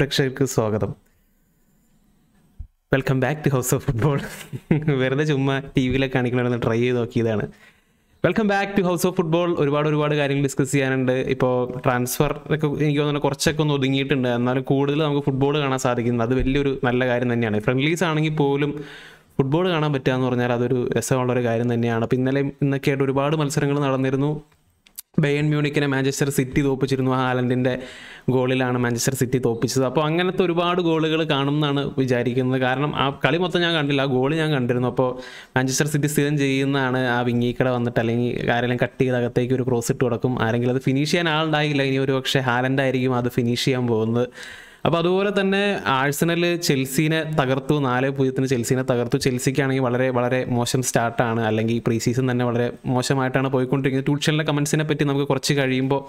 പ്രേക്ഷകർക്ക് സ്വാഗതം. Welcome back to house of football വെറുതെ ചുമ്മാ ടി വിയിലൊക്കെ കാണിക്കണമെന്ന് ട്രൈ ചെയ്ത് നോക്കിയതാണ്. Welcome back to house of football ഒരുപാട് ഒരുപാട് കാര്യങ്ങൾ ഡിസ്കസ് ചെയ്യാനുണ്ട്. ഇപ്പോൾ ട്രാൻസ്ഫർ ഒക്കെ എനിക്ക് തോന്നുന്നു കുറച്ചൊക്കെ ഒന്ന് ഒതുങ്ങിയിട്ടുണ്ട്. എന്നാലും കൂടുതൽ നമുക്ക് ഫുട്ബോൾ കാണാൻ സാധിക്കുന്നത് അത് വലിയൊരു നല്ല കാര്യം തന്നെയാണ്. ഫ്രണ്ട്ലീസ് ആണെങ്കിൽ പോലും ഫുട്ബോൾ കാണാൻ പറ്റുക എന്ന് പറഞ്ഞാൽ അതൊരു രസമുള്ളൊരു കാര്യം തന്നെയാണ്. അപ്പോൾ ഇന്നലെ ഇന്നൊക്കെ ആയിട്ട് ഒരുപാട് മത്സരങ്ങൾ നടന്നിരുന്നു. ബയൺ മ്യൂണിക്കിനെ മാഞ്ചസ്റ്റർ സിറ്റി തോപ്പിച്ചിരുന്നു. ഹാലൻഡിന്റെ ഗോളിലാണ് മാഞ്ചസ്റ്റർ സിറ്റി തോപ്പിച്ചത്. അപ്പോൾ അങ്ങനത്തെ ഒരുപാട് ഗോളുകൾ കാണുമെന്നാണ് വിചാരിക്കുന്നത്. കാരണം ആ കളി മൊത്തം ഞാൻ കണ്ടില്ല. ആ ഗോൾ ഞാൻ കണ്ടിരുന്നു. അപ്പോൾ മാഞ്ചസ്റ്റർ സിറ്റി സ്ഥിരം ചെയ്യുന്നതാണ് ആ വിങ്ങീക്കട വന്നിട്ട് അല്ലെങ്കിൽ ആരെങ്കിലും കട്ട് ചെയ്ത് അകത്തേക്ക് ഒരു ക്രോസ് ഇട്ട് കൊടുക്കും. ആരെങ്കിലും അത് ഫിനിഷ് ചെയ്യാൻ ആളുണ്ടായില്ല. ഇനി ഒരു പക്ഷേ ഹാലൻഡായിരിക്കും അത് ഫിനിഷ് ചെയ്യാൻ പോകുന്നത്. അപ്പോൾ അതുപോലെ തന്നെ ആഴ്സണൽ ചെൽസീനെ തകർത്തു നാല് പൂജ്യത്തിന് ചെൽസീനെ തകർത്തു. ചെൽസിക്കാണെങ്കിൽ വളരെ വളരെ മോശം സ്റ്റാർട്ടാണ് അല്ലെങ്കിൽ പ്രീ സീസൺ തന്നെ വളരെ മോശമായിട്ടാണ് പോയിക്കൊണ്ടിരിക്കുന്നത്. ട്യൂഷനിലെ കമൻസിനെ പറ്റി നമുക്ക് കുറച്ച് കഴിയുമ്പോൾ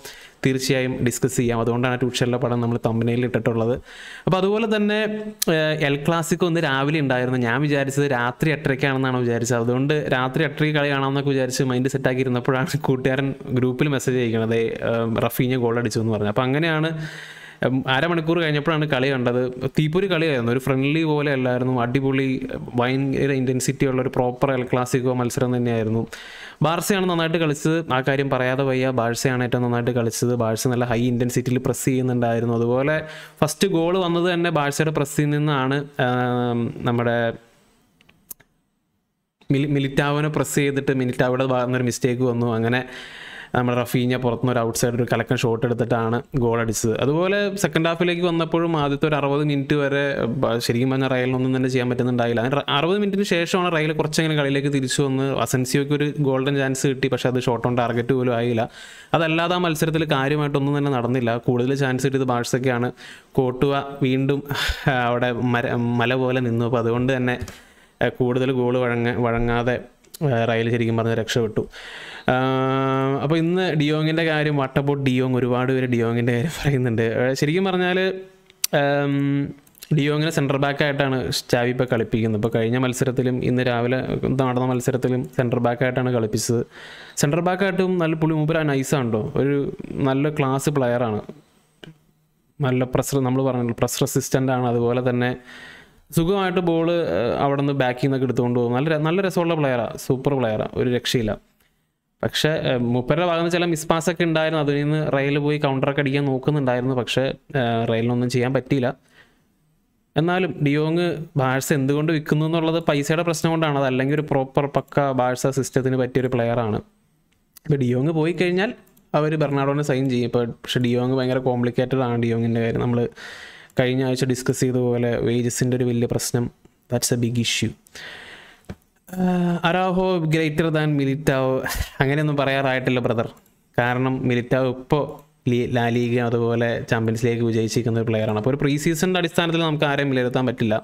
തീർച്ചയായും ഡിസ്കസ് ചെയ്യാം. അതുകൊണ്ടാണ് ട്യൂഷനിലെ പടം നമ്മൾ തമ്പനയിൽ ഇട്ടിട്ടുള്ളത്. അപ്പോൾ അതുപോലെ തന്നെ എൽ ക്ലാസിക്കോ ഒന്ന് രാവിലെ ഉണ്ടായിരുന്നു. ഞാൻ വിചാരിച്ചത് രാത്രി എട്ടരയ്ക്കാണെന്നാണ് വിചാരിച്ചത്. അതുകൊണ്ട് രാത്രി എട്ടരയ്ക്ക് കളി കാണാമെന്നൊക്കെ വിചാരിച്ച് മൈൻഡ് സെറ്റാക്കി ഇരുന്നപ്പോഴാണ് കൂട്ടുകാരൻ ഗ്രൂപ്പിൽ മെസ്സേജ് അയക്കുന്നത് റഫീഞ്ഞ ഗോൾ അടിച്ചു എന്ന് പറഞ്ഞു അപ്പോൾ അങ്ങനെയാണ് അരമണിക്കൂർ കഴിഞ്ഞപ്പോഴാണ് കളി കണ്ടത്. തീപ്പൊരി കളിയായിരുന്നു. ഒരു ഫ്രണ്ട്ലി പോലെ അല്ലായിരുന്നു. അടിപൊളി ഭയങ്കര ഇന്റൻസിറ്റി ഉള്ള ഒരു പ്രോപ്പർ എൽ ക്ലാസിക്കോ മത്സരം തന്നെയായിരുന്നു. ബാഴ്സയാണ് നന്നായിട്ട് കളിച്ചത്. ആ കാര്യം പറയാതെ വയ്യ. ബാഴ്സയാണ് ഏറ്റവും നന്നായിട്ട് കളിച്ചത്. ബാഴ്സ നല്ല ഹൈ ഇന്റൻസിറ്റിയിൽ പ്രസ് ചെയ്യുന്നുണ്ടായിരുന്നു. അതുപോലെ ഫസ്റ്റ് ഗോൾ വന്നത് തന്നെ ബാഴ്സയുടെ പ്രസ്സിൽ നിന്നാണ്. നമ്മുടെ മിലി മിലിറ്റാവിനെ പ്രസ് ചെയ്തിട്ട് മിലിറ്റാവിടെ ഒരു മിസ്റ്റേക്ക് വന്നു. അങ്ങനെ നമ്മുടെ റഫീഞ്ഞ പുറത്തുനിന്ന് ഒരു ഔട്ട് സൈഡ് ഒരു കലക്കൻ ഷോട്ട് എടുത്തിട്ടാണ് ഗോൾ അടിച്ചത്. അതുപോലെ സെക്കൻഡ് ഹാഫിലേക്ക് വന്നപ്പോഴും ആദ്യത്തെ ഒരു അറുപത് മിനിറ്റ് വരെ ശരിക്കും പറഞ്ഞാൽ റയലിനൊന്നും തന്നെ ചെയ്യാൻ പറ്റുന്നുണ്ടായില്ല. അതിന് അറുപത് മിനിറ്റിന് ശേഷമാണ് റയൽ കുറച്ചെങ്ങനെ കളിയിലേക്ക് തിരിച്ചു വന്ന് അസൻസിയോക്ക് ഒരു ഗോൾഡൻ ചാൻസ് കിട്ടി. പക്ഷേ അത് ഷോട്ട് ഓൺ ടാർഗറ്റ് പോലും ആയില്ല. അതല്ലാതെ ആ മത്സരത്തിൽ കാര്യമായിട്ടൊന്നും തന്നെ നടന്നില്ല. കൂടുതൽ ചാൻസ് കിട്ടിയത് ബാഴ്സൊക്കെയാണ് കോട്ടുവ വീണ്ടും അവിടെ മര മല പോലെ നിന്നു. അപ്പോൾ അതുകൊണ്ട് തന്നെ കൂടുതൽ ഗോൾ വഴങ്ങ വഴങ്ങാതെ റയൽ ശരിക്കും പറഞ്ഞ് രക്ഷപ്പെട്ടു. അപ്പോൾ ഇന്ന് ഡിയോങ്ങിന്റെ കാര്യം വാട്ടബോട്ട് ഡിയോങ്? ഒരുപാട് പേര് ഡിയോങ്ങിന്റെ കാര്യം പറയുന്നുണ്ട്. ശരിക്കും പറഞ്ഞാൽ ഡിയോങ്ങിനെ സെന്റർ ബാക്കായിട്ടാണ് സ്റ്റാവി ഇപ്പോൾ കളിപ്പിക്കുന്നത്. ഇപ്പോൾ കഴിഞ്ഞ മത്സരത്തിലും ഇന്ന് രാവിലെ നടന്ന മത്സരത്തിലും സെന്റർ ബാക്കായിട്ടാണ് കളിപ്പിച്ചത്. സെന്റർ ബാക്കായിട്ടും നല്ല പുള്ളി മൂപ്പര നൈസാണല്ലോ ഒരു നല്ല ക്ലാസ് പ്ലെയറാണ് നല്ല പ്രസ് നമ്മൾ പറഞ്ഞല്ലോ പ്രസ് റെസിസ്റ്റന്റ് ആണ്. അതുപോലെ തന്നെ സുഖമായിട്ട് ബോൾ അവിടെ നിന്ന് ബാക്കിൽ നിന്നൊക്കെ എടുത്തുകൊണ്ട് പോകും നല്ല നല്ല രസമുള്ള പ്ലെയറാണ് സൂപ്പർ പ്ലെയറാണ് ഒരു രക്ഷയില്ല. പക്ഷേ മൂപ്പരുടെ ഭാഗത്ത് ചില മിസ്പാസ് ഒക്കെ ഉണ്ടായിരുന്നു. അതിൽ നിന്ന് റെയിൽ പോയി കൗണ്ടറൊക്കെ അടിക്കാൻ നോക്കുന്നുണ്ടായിരുന്നു. പക്ഷെ റെയിലിനൊന്നും ചെയ്യാൻ പറ്റിയില്ല. എന്നാലും ഡിയോങ് ബാഴ്സ എന്തുകൊണ്ട് വിൽക്കുന്നു എന്നുള്ളത് പൈസയുടെ പ്രശ്നം കൊണ്ടാണ്. അതല്ലെങ്കിൽ ഒരു പ്രോപ്പർ പക്ക ബാഴ്സ സിസ്റ്റത്തിന് പറ്റിയൊരു പ്ലെയറാണ് ഇപ്പോൾ ഡിയോങ് പോയി കഴിഞ്ഞാൽ അവർ ബെർണാഡോനെ സൈൻ ചെയ്യും. ഇപ്പോൾ പക്ഷേ ഡിയോങ് ഭയങ്കര കോംപ്ലിക്കേറ്റഡ് ആണ് ഡിയോങ്ങിന്റെ കാര്യം. നമ്മൾ കഴിഞ്ഞ ആഴ്ച ഡിസ്കസ് ചെയ്ത പോലെ വേജസിന്റെ ഒരു വലിയ പ്രശ്നം. That's a big issue Araujo greater than Militao. അങ്ങനെയൊന്നും പറയാറായിട്ടില്ല ബ്രദർ. കാരണം മിലിറ്റാവ് ഇപ്പോൾ ലാ ലീഗ് അതുപോലെ ചാമ്പ്യൻസ് ലീഗ് വിജയിച്ചിരിക്കുന്ന ഒരു പ്ലെയറാണ് അപ്പോൾ ഒരു പ്രീ സീസണിന്റെ അടിസ്ഥാനത്തിൽ നമുക്ക് ആരെയും വിലയിരുത്താൻ പറ്റില്ല.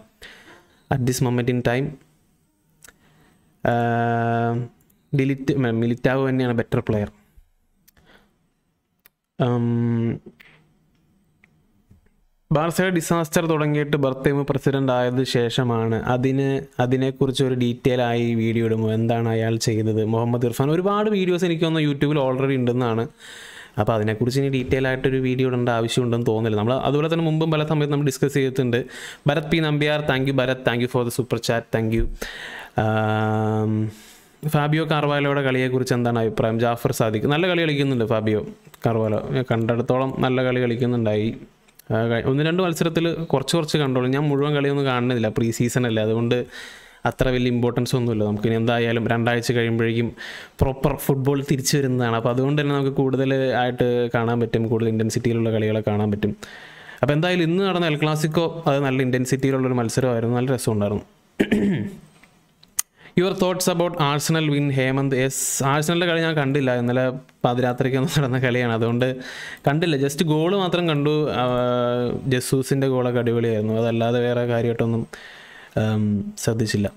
At this moment in time de Ligt Militao തന്നെയാണ് ബെറ്റർ പ്ലെയർ ബാർസയുടെ ഡിസാസ്റ്റർ തുടങ്ങിയിട്ട് ബർത്തേമ് പ്രസിഡന്റ് ആയത് ശേഷമാണ് അതിന് അതിനെക്കുറിച്ച് ഒരു ഡീറ്റെയിൽ ആയി വീഡിയോ ഇടുമോ? എന്താണ് അയാൾ ചെയ്തത്? മുഹമ്മദ് ഇർഫാൻ ഒരുപാട് വീഡിയോസ് എനിക്ക് തോന്നുന്നു യൂട്യൂബിൽ ഓൾറെഡി ഉണ്ടെന്നാണ്. അപ്പോൾ അതിനെക്കുറിച്ച് ഇനി ഡീറ്റെയിൽ ആയിട്ടൊരു വീഡിയോ ഇടേണ്ട ആവശ്യമുണ്ടെന്ന് തോന്നുന്നില്ല. നമ്മൾ അതുപോലെ തന്നെ മുമ്പും പല സമയത്ത് നമ്മൾ ഡിസ്കസ് ചെയ്തിട്ടുണ്ട്. Bharath P Nambiar thank you Bharath thank you for the super chat thank you Fabio കാർവാലോയുടെ കളിയെക്കുറിച്ച് എന്താണ് അഭിപ്രായം? ജാഫർ സാദിഖ് നല്ല കളി കളിക്കുന്നുണ്ട് ഫാബിയോ കാർവാലോ. കണ്ടിടത്തോളം നല്ല കളി കളിക്കുന്നുണ്ടായി. ഒന്ന് രണ്ട് മത്സരത്തിൽ കുറച്ച് കുറച്ച് കണ്ടോളൂ. ഞാൻ മുഴുവൻ കളിയൊന്നും കാണുന്നില്ല. പ്രീ സീസൺ അല്ലേ. അതുകൊണ്ട് അത്ര വലിയ ഇമ്പോർട്ടൻസ് ഒന്നുമില്ല. നമുക്ക് ഇനി എന്തായാലും രണ്ടാഴ്ച കഴിയുമ്പോഴേക്കും പ്രോപ്പർ ഫുട്ബോൾ തിരിച്ചു വരുന്നതാണ്. അപ്പോൾ അതുകൊണ്ട് തന്നെ നമുക്ക് കൂടുതൽ ആയിട്ട് കാണാൻ പറ്റും. കൂടുതൽ ഇന്റൻസിറ്റിയിലുള്ള കളികളെ കാണാൻ പറ്റും. അപ്പോൾ എന്തായാലും ഇന്ന് നടന്ന എൽ ക്ലാസിക്കോ അത് നല്ല ഇന്റൻസിറ്റിയിലുള്ളൊരു മത്സരമായിരുന്നു. നല്ല രസമുണ്ടായിരുന്നു. Your thoughts about Arsenal win Hemanth S ആഴ്സണലിന്റെ കളി ഞാൻ കണ്ടില്ല. ഇന്നലെ പാതിരാത്രിക്ക് ഒന്ന് നടന്ന കളിയാണ്. അതുകൊണ്ട് കണ്ടില്ല. ജസ്റ്റ് ഗോൾ മാത്രം കണ്ടു. ജസൂസിന്റെ ഗോളൊക്കെ അടിപൊളിയായിരുന്നു. അതല്ലാതെ വേറെ കാര്യമായിട്ടൊന്നും ശ്രദ്ധിച്ചില്ല.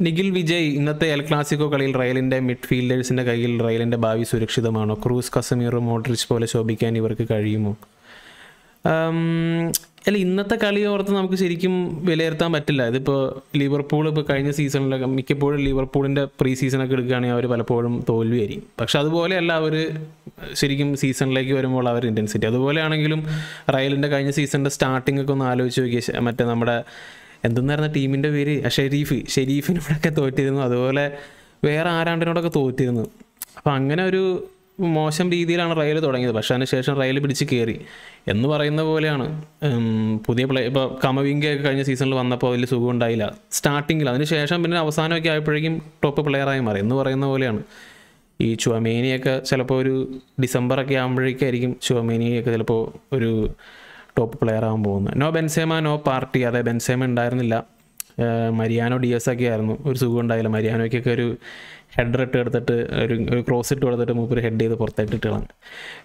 നിഖിൽ വിജയ് ഇന്നത്തെ എൽ ക്ലാസിക്കോ കളിയിൽ റയലിന്റെ മിഡ്ഫീൽഡേഴ്സിന്റെ കയ്യിൽ റയലിന്റെ ഭാവി സുരക്ഷിതമാണോ? ക്രൂസ് കസമീറും മോഡ്രിച്ച് പോലെ ശോഭിക്കാൻ ഇവർക്ക് കഴിയുമോ? അല്ല ഇന്നത്തെ കളി ഓർത്ത് നമുക്ക് ശരിക്കും വിലയിരുത്താൻ പറ്റില്ല. ഇതിപ്പോൾ ലിവർപൂൾ ഇപ്പോൾ കഴിഞ്ഞ സീസണിലൊക്കെ മിക്കപ്പോഴും ലിവർപൂളിന്റെ പ്രീ സീസണൊക്കെ എടുക്കുകയാണെങ്കിൽ അവർ പലപ്പോഴും തോൽവിയായിരിക്കും. പക്ഷെ അതുപോലെയല്ല അവർ ശരിക്കും സീസണിലേക്ക് വരുമ്പോൾ അവർ ഇന്റൻസിറ്റി അതുപോലെയാണെങ്കിലും റയലിന്റെ കഴിഞ്ഞ സീസണിന്റെ സ്റ്റാർട്ടിംഗ് ഒക്കെ ഒന്ന് ആലോചിച്ച് നോക്കിയ മറ്റേ നമ്മുടെ എന്തെന്നായിരുന്ന ടീമിന്റെ പേര്? ഷെരീഫ്. ഷെരീഫിനോടൊക്കെ തോറ്റിരുന്നു. അതുപോലെ വേറെ ആരാണ്ടിനോടൊക്കെ തോറ്റിരുന്നു. അപ്പം അങ്ങനെ ഒരു മോശം രീതിയിലാണ് റയൽ തുടങ്ങിയത്. പക്ഷെ അതിനുശേഷം റയൽ പിടിച്ച് കയറി എന്ന് പറയുന്ന പോലെയാണ്. പുതിയ പ്ലേ ഇപ്പോൾ കമവിങ്കയൊക്കെ കഴിഞ്ഞ സീസണിൽ വന്നപ്പോൾ വലിയ സുഖം ഉണ്ടായില്ല സ്റ്റാർട്ടിങ്ങിൽ അതിനുശേഷം പിന്നെ അവസാനമൊക്കെ ആയപ്പോഴേക്കും ടോപ്പ് പ്ലെയറായി മാറി. എന്ന് പറയുന്ന പോലെയാണ്. ഈ ചുവമേനിയൊക്കെ ചിലപ്പോൾ ഒരു ഡിസംബറൊക്കെ ആകുമ്പോഴേക്കായിരിക്കും ചുവമേനിയൊക്കെ ചിലപ്പോൾ ഒരു ടോപ്പ് പ്ലെയർ ആകാൻ പോകുന്നത്. No Benzema no party. അതെ ബെൻസേമ ഉണ്ടായിരുന്നില്ല. മരിയാനോ ഡി എസ് ഒക്കെ ആയിരുന്നു. ഒരു സുഖം ഉണ്ടായില്ല. മരിയാനോയ്ക്കൊക്കെ ഒരു ഹെഡർ ഇട്ട് എടുത്തിട്ട് ഒരു ഒരു ക്രോസ് ഇട്ട് കൊടുത്തിട്ട് മൂപ്പര് ഹെഡ് ചെയ്ത് പുറത്തായിട്ട് കളഞ്ഞു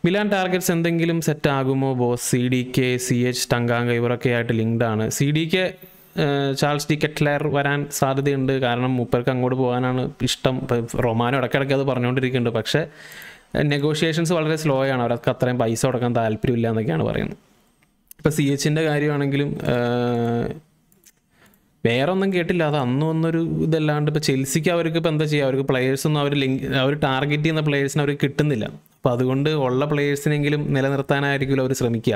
മിലാൻ ടാർഗറ്റ്സ് എന്തെങ്കിലും സെറ്റ് ആകുമോ? Boss C D K C H Tanganga ഇവരൊക്കെ ആയിട്ട് ലിങ്ക്ഡ് ആണ്. C D K Charles De Ketelaere വരാൻ സാധ്യതയുണ്ട്. കാരണം മൂപ്പർക്ക് അങ്ങോട്ട് പോകാനാണ് ഇഷ്ടം. റൊമാനോ ഇടയ്ക്കിടയ്ക്ക് അത് പറഞ്ഞുകൊണ്ടിരിക്കുന്നുണ്ട്. പക്ഷേ നെഗോഷിയേഷൻസ് വളരെ സ്ലോ ആണ്. അവർക്ക് അത്രയും പൈസ കൊടുക്കാൻ താല്പര്യമില്ല എന്നൊക്കെയാണ് പറയുന്നത്. ഇപ്പോൾ സി എച്ചിന്റെ കാര്യമാണെങ്കിലും വേറെ ഒന്നും കേട്ടില്ല. അത് അന്നും ഒന്നൊരു ഇതല്ലാണ്ട് ഇപ്പോൾ ചെൽസിക്ക് അവർക്ക് ഇപ്പോൾ എന്താ ചെയ്യുക അവർക്ക് ഒന്നും അവർ ലിങ്ക് അവർ ടാർഗറ്റ് ചെയ്യുന്ന പ്ലേയേഴ്സിന് അവർക്ക് കിട്ടുന്നില്ല. അപ്പോൾ അതുകൊണ്ട് ഉള്ള പ്ലേയേഴ്സിനെങ്കിലും നിലനിർത്താനായിരിക്കുമല്ലോ അവർ ശ്രമിക്കുക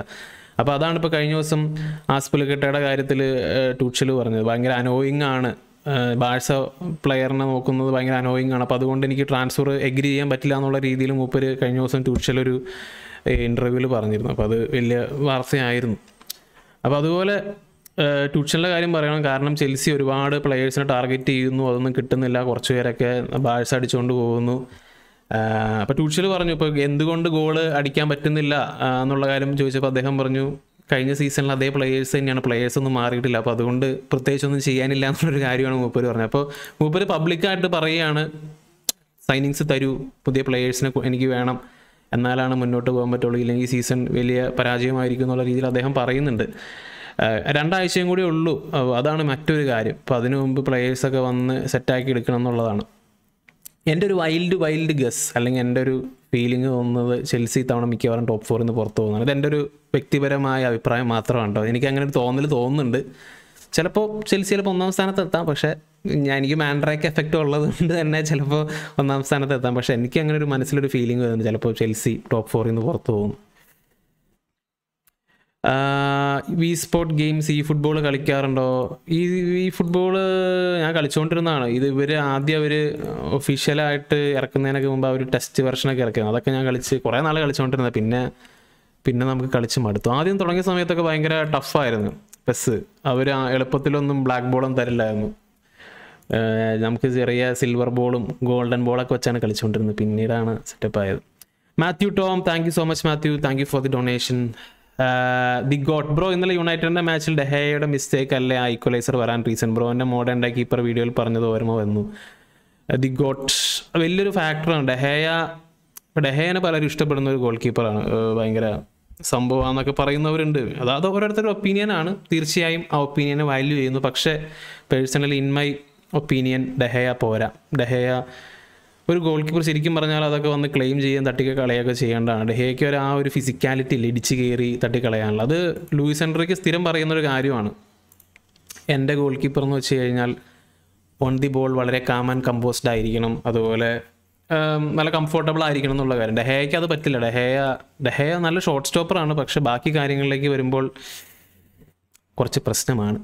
അപ്പോൾ അതാണ് ഇപ്പോൾ കഴിഞ്ഞ ദിവസം ആസ്പുലക്കെട്ടയുടെ കാര്യത്തിൽ ടൂച്ചിൽ പറഞ്ഞത്. ഭയങ്കര അനോയിങ് ആണ്. ബാഴ്സ പ്ലെയറിനെ നോക്കുന്നത് ഭയങ്കര അനോയിങ് ആണ്. അപ്പോൾ അതുകൊണ്ട് എനിക്ക് ട്രാൻസ്ഫർ എഗ്രി ചെയ്യാൻ പറ്റില്ല എന്നുള്ള രീതിയിൽ മൂപ്പര് കഴിഞ്ഞ ദിവസം ട്യൂഷലൊരു ഇന്റർവ്യൂവിൽ പറഞ്ഞിരുന്നു. അപ്പോൾ അത് വലിയ വാർത്തയായിരുന്നു. അപ്പോൾ അതുപോലെ ട്യൂഷനിലെ കാര്യം പറയണം. കാരണം ചെൽസി ഒരുപാട് പ്ലെയേഴ്സിനെ ടാർഗറ്റ് ചെയ്യുന്നു. അതൊന്നും കിട്ടുന്നില്ല. കുറച്ച് പേരൊക്കെ ബാഴ്സ് അടിച്ചുകൊണ്ട് പോകുന്നു. അപ്പോൾ ട്യൂഷൽ പറഞ്ഞു ഇപ്പോൾ എന്തുകൊണ്ട് ഗോൾ അടിക്കാൻ പറ്റുന്നില്ല? എന്നുള്ള കാര്യം ചോദിച്ചപ്പോൾ അദ്ദേഹം പറഞ്ഞു കഴിഞ്ഞ സീസണിൽ അതേ പ്ലെയേഴ്സ് തന്നെയാണ്. പ്ലെയേഴ്സ് ഒന്നും മാറിയിട്ടില്ല. അപ്പോൾ അതുകൊണ്ട് പ്രത്യേകിച്ചൊന്നും ചെയ്യാനില്ല എന്നുള്ളൊരു കാര്യമാണ് മൂപ്പര് പറഞ്ഞത്. അപ്പോൾ മൂപ്പര് പബ്ലിക്കായിട്ട് പറയുകയാണ് സൈനിങ്സ് തരൂ. പുതിയ പ്ലെയേഴ്സിനെ എനിക്ക് വേണം. എന്നാലാണ് മുന്നോട്ട് പോകാൻ പറ്റുള്ളൂ. ഇല്ലെങ്കിൽ സീസൺ വലിയ പരാജയമായിരിക്കും എന്നുള്ള രീതിയിൽ അദ്ദേഹം പറയുന്നുണ്ട്. രണ്ടാഴ്ചയും കൂടി ഉള്ളൂ. അതാണ് മറ്റൊരു കാര്യം. അപ്പോൾ അതിനു മുമ്പ് പ്ലെയേഴ്സൊക്കെ വന്ന് സെറ്റാക്കി എടുക്കണം എന്നുള്ളതാണ്. എന്റെ ഒരു വൈൽഡ് വൈൽഡ് ഗസ് അല്ലെങ്കിൽ എന്റെ ഒരു ഫീലിംഗ് തോന്നുന്നത് ചെൽസി തവണ മിക്കവാറും ടോപ്പ് ഫോറിൽ നിന്ന് പുറത്തു പോകുന്നതാണ്. ഇത് എന്റെ ഒരു വ്യക്തിപരമായ അഭിപ്രായം മാത്രമാണ് കേട്ടോ. എനിക്ക് അങ്ങനെ ഒരു തോന്നൽ തോന്നുന്നുണ്ട്. ചിലപ്പോൾ ചെൽസി ചിലപ്പോൾ ഒന്നാം സ്ഥാനത്ത് എത്താം. പക്ഷേ ഞാൻ എനിക്ക് മാൻഡ്രാക്ക് എഫക്റ്റ് ഉള്ളത് കൊണ്ട് തന്നെ ചിലപ്പോൾ ഒന്നാം സ്ഥാനത്ത് എത്താം. പക്ഷേ എനിക്ക് അങ്ങനെ ഒരു മനസ്സിലൊരു ഫീലിംഗ് വരുന്നുണ്ട്. ചിലപ്പോൾ ചെൽസി ടോപ്പ് ഫോറിൽ നിന്ന് പുറത്തു പോകും വി സ്പോർട്ട് ഗെയിംസ് ഈ ഫുട്ബോൾ കളിക്കാറുണ്ടോ? ഈ ഈ ഫുട്ബോൾ ഞാൻ കളിച്ചുകൊണ്ടിരുന്നതാണ് ഇത് ഇവർ ആദ്യം അവർ ഒഫീഷ്യലായിട്ട് ഇറക്കുന്നതിനൊക്കെ മുമ്പ് അവർ ടെസ്റ്റ് വെർഷനൊക്കെ ഇറക്കുന്നത് അതൊക്കെ ഞാൻ കളിച്ച് കുറേ നാൾ കളിച്ചുകൊണ്ടിരുന്നത് പിന്നെ പിന്നെ നമുക്ക് കളിച്ച് മടുത്തു. ആദ്യം തുടങ്ങിയ സമയത്തൊക്കെ ഭയങ്കര ടഫായിരുന്നു പെസ് അവർ എളുപ്പത്തിലൊന്നും ബ്ലാക്ക് ബോളും തരില്ലായിരുന്നു. നമുക്ക് ചെറിയ സിൽവർ ബോളും ഗോൾഡൻ ബോളൊക്കെ വെച്ചാണ് കളിച്ചുകൊണ്ടിരുന്നത് പിന്നീടാണ് സെറ്റപ്പ് ആയത്. Mathew Tom thank you so much Mathew. Thank you for the donation the goat bro ഇന്നലെ യുണൈറ്റഡിന്റെ മാച്ചിൽ ഡെഹയുടെ മിസ്റ്റേക്ക് അല്ലേ ഐക്വലൈസർ വരാൻ റീസൺ ബ്രോ എന്റെ മോഡേൺ കീപ്പർ വീഡിയോയിൽ പറഞ്ഞത് ഓർമ്മ വന്നു. ദി ഗോട്ട് വലിയൊരു ഫാക്ടറാണ് ഡെഹയ ഡെഹേനെ പലരും ഇഷ്ടപ്പെടുന്ന ഒരു ഗോൾ കീപ്പറാണ് ഭയങ്കര സംഭവമാണെന്നൊക്കെ പറയുന്നവരുണ്ട്. അതായത് ഓരോരുത്തരുടെ ഒപ്പീനിയനാണ് തീർച്ചയായും ആ ഒപ്പീനിയനെ വാല്യൂ ചെയ്യുന്നു. പക്ഷേ personally in my opinion de Gea പോരാ. ഡെഹയ ഒരു ഗോൾ കീപ്പർ ശരിക്കും പറഞ്ഞാൽ അതൊക്കെ വന്ന് ക്ലെയിം ചെയ്യാൻ തട്ടിക്ക് കളയൊക്കെ ചെയ്യേണ്ടതാണ്. ഡെഹയ്ക്ക് ഒരു ആ ഒരു ഫിസിക്കാലിറ്റി ഇല്ല ഇടിച്ച് കയറി തട്ടിക്കളയാനുള്ള. അത് ലൂയിസ് എൻട്രിക്ക് സ്ഥിരം പറയുന്ന ഒരു കാര്യമാണ്. എന്റെ ഗോൾ കീപ്പർ എന്ന് വെച്ച് കഴിഞ്ഞാൽ ഓൺ ദി ബോൾ വളരെ കാം ആൻഡ് കമ്പോസ്ഡ് ആയിരിക്കണം. അതുപോലെ നല്ല കംഫർട്ടബിൾ ആയിരിക്കണം എന്നുള്ള കാര്യം. ഡെഹയ്ക്ക് അത് പറ്റില്ല. ഡെഹയ ഡെഹയ നല്ല ഷോർട്ട് സ്റ്റോപ്പറാണ് പക്ഷെ ബാക്കി കാര്യങ്ങളിലേക്ക് വരുമ്പോൾ കുറച്ച് പ്രശ്നമാണ്.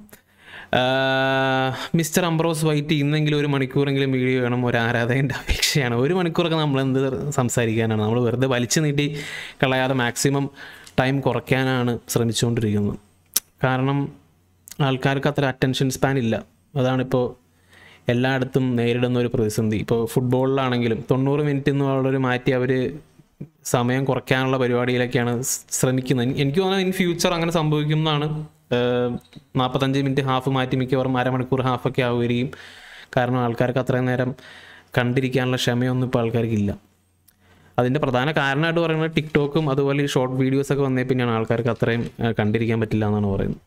മിസ്റ്റർ അംബ്രോസ് വൈറ്റ് ഇന്നെങ്കിലും ഒരു മണിക്കൂറെങ്കിലും വീഡിയോ വേണം ഒരു ആരാധകന്റെ അപേക്ഷയാണ്. ഒരു മണിക്കൂറൊക്കെ നമ്മൾ എന്ത് സംസാരിക്കാനാണ്? നമ്മൾ വെറുതെ വലിച്ചു നീട്ടി കളയാതെ മാക്സിമം ടൈം കുറയ്ക്കാനാണ് ശ്രമിച്ചുകൊണ്ടിരിക്കുന്നത്. കാരണം ആൾക്കാർക്ക് അത്ര അറ്റൻഷൻ സ്പാൻ ഇല്ല. അതാണിപ്പോൾ എല്ലായിടത്തും നേരിടുന്ന ഒരു പ്രതിസന്ധി. ഇപ്പോൾ ഫുട്ബോളിലാണെങ്കിലും തൊണ്ണൂറ് മിനിറ്റ് എന്ന് ഉള്ളൊരു മാറ്റി അവർ സമയം കുറയ്ക്കാനുള്ള പരിപാടിയിലൊക്കെയാണ് ശ്രമിക്കുന്നത്. എനിക്ക് തോന്നുന്നത് ഇൻ ഫ്യൂച്ചർ അങ്ങനെ സംഭവിക്കുന്നതാണ് നാൽപ്പത്തഞ്ച് മിനിറ്റ് ഹാഫ് മാറ്റി മിക്കവാറും അരമണിക്കൂർ ഹാഫൊക്കെ ആവുകയും കാരണം ആൾക്കാർക്ക് അത്രയും നേരം കണ്ടിരിക്കാനുള്ള ക്ഷമയൊന്നും ഇപ്പോൾ ആൾക്കാർക്കില്ല അതിന്റെ പ്രധാന കാരണമായിട്ട് പറയുന്നത് ടിക്ടോക്കും അതുപോലെ ഈ ഷോർട്ട് വീഡിയോസൊക്കെ വന്നേ പിന്നെയാണ് ആൾക്കാർക്ക് അത്രയും കണ്ടിരിക്കാൻ പറ്റില്ല എന്നാണ് പറയുന്നത്.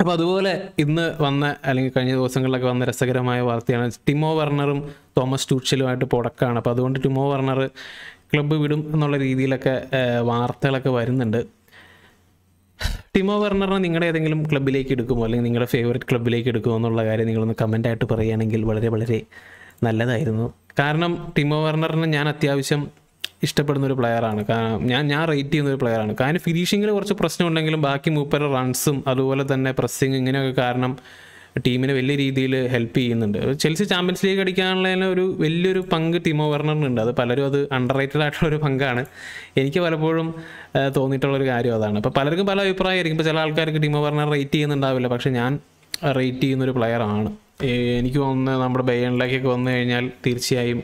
അപ്പോൾ അതുപോലെ ഇന്ന് വന്ന അല്ലെങ്കിൽ കഴിഞ്ഞ ദിവസങ്ങളിലൊക്കെ വന്ന രസകരമായ വാർത്തയാണ് ടിമോ വർണറും തോമസ് ടൂച്ചലുമായിട്ട് പുടക്കാണ്. അപ്പോൾ അതുകൊണ്ട് ടിമോ വർണർ ക്ലബ്ബ് വിടും എന്നുള്ള രീതിയിലൊക്കെ വാർത്തകളൊക്കെ വരുന്നുണ്ട്. ടിമോ വെർണറിനെ നിങ്ങളുടെ ഏതെങ്കിലും ക്ലബിലേക്ക് എടുക്കുമോ? അല്ലെങ്കിൽ നിങ്ങളുടെ ഫേവറേറ്റ് ക്ലബിലേക്ക് എടുക്കുമോ എന്നുള്ള കാര്യം നിങ്ങളൊന്ന് കമന്റായിട്ട് പറയുകയാണെങ്കിൽ വളരെ വളരെ നല്ലതായിരുന്നു. കാരണം ടിമോ വെർണറിനെ ഞാൻ അത്യാവശ്യം ഇഷ്ടപ്പെടുന്ന ഒരു പ്ലെയറാണ് ഞാൻ ഞാൻ റേറ്റ് ചെയ്യുന്ന ഒരു പ്ലെയറാണ് കാരണം ഫിനിഷിങ്ങിൽ കുറച്ച് പ്രശ്നമുണ്ടെങ്കിലും ബാക്കി മൂപ്പര റൺസും അതുപോലെ തന്നെ പ്രസ്സിങ് ഇങ്ങനെയൊക്കെ കാരണം ടീമിനെ വലിയ രീതിയിൽ ഹെൽപ്പ് ചെയ്യുന്നുണ്ട്. ചെൽസി ചാമ്പ്യൻസ് ലീഗ് അടിക്കാനുള്ള ഒരു വലിയൊരു പങ്ക് ടീമോ വർണറിനുണ്ട്. അത് പലരും അത് അണ്ടർ റേറ്റഡ് ആയിട്ടുള്ള ഒരു പങ്കാണ്. എനിക്ക് പലപ്പോഴും ആ, തോന്നിയിട്ടുള്ള ഒരു കാര്യം അതാണ്. അപ്പോൾ പലർക്കും പല അഭിപ്രായമായിരിക്കും. ഇപ്പോൾ ചില ആൾക്കാർക്ക് ടീമോ വർണർ റേറ്റ് ചെയ്യുന്നുണ്ടാവില്ല. പക്ഷേ ഞാൻ റേറ്റ് ചെയ്യുന്ന ഒരു പ്ലെയറാണ് എനിക്ക് തോന്നുന്നത് നമ്മുടെ ബയണിലേക്കൊക്കെ വന്നു കഴിഞ്ഞാൽ തീർച്ചയായും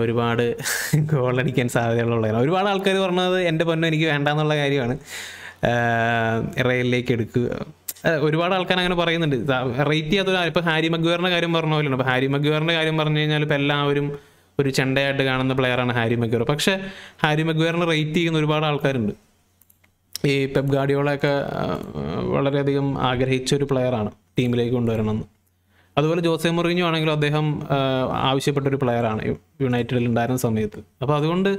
ഒരുപാട് ഗോൾ അടിക്കാൻ സാധ്യതയുള്ള പ്ലെയർ ഒരുപാട് ആൾക്കാർ പറഞ്ഞത് എന്റെ പൊന്നും എനിക്ക് വേണ്ടാന്നുള്ള കാര്യമാണ്. റെയിലിലേക്ക് എടുക്കുക. ഒരുപാട് ആൾക്കാർ അങ്ങനെ പറയുന്നുണ്ട്. റേറ്റ് ചെയ്യാത്ത ഇപ്പൊ ഹാരി മഗ്വേറിന്റെ കാര്യം പറഞ്ഞ പോലെയാണ് അപ്പോൾ ഹാരി മഗ്വേറിന്റെ കാര്യം പറഞ്ഞു കഴിഞ്ഞാൽ ഇപ്പോൾ എല്ലാവരും ഒരു ചെണ്ടയായിട്ട് കാണുന്ന പ്ലെയറാണ് ഹാരി മഗ്വേർ പക്ഷെ ഹാരി മഗ്വേറിനെ റേറ്റ് ചെയ്യുന്ന ഒരുപാട് ആൾക്കാരുണ്ട്. ഈ പെപ് ഗാഡിയോളൊക്കെ വളരെയധികം ആഗ്രഹിച്ച ഒരു പ്ലെയറാണ് ടീമിലേക്ക് കൊണ്ടുവരണമെന്ന്. അതുപോലെ ജോസെ മൊറിഞ്ഞു ആണെങ്കിലും അദ്ദേഹം ആവശ്യപ്പെട്ട ഒരു പ്ലെയറാണ് യുണൈറ്റഡിൽ ഉണ്ടായിരുന്ന സമയത്ത്. അപ്പോൾ അതുകൊണ്ട്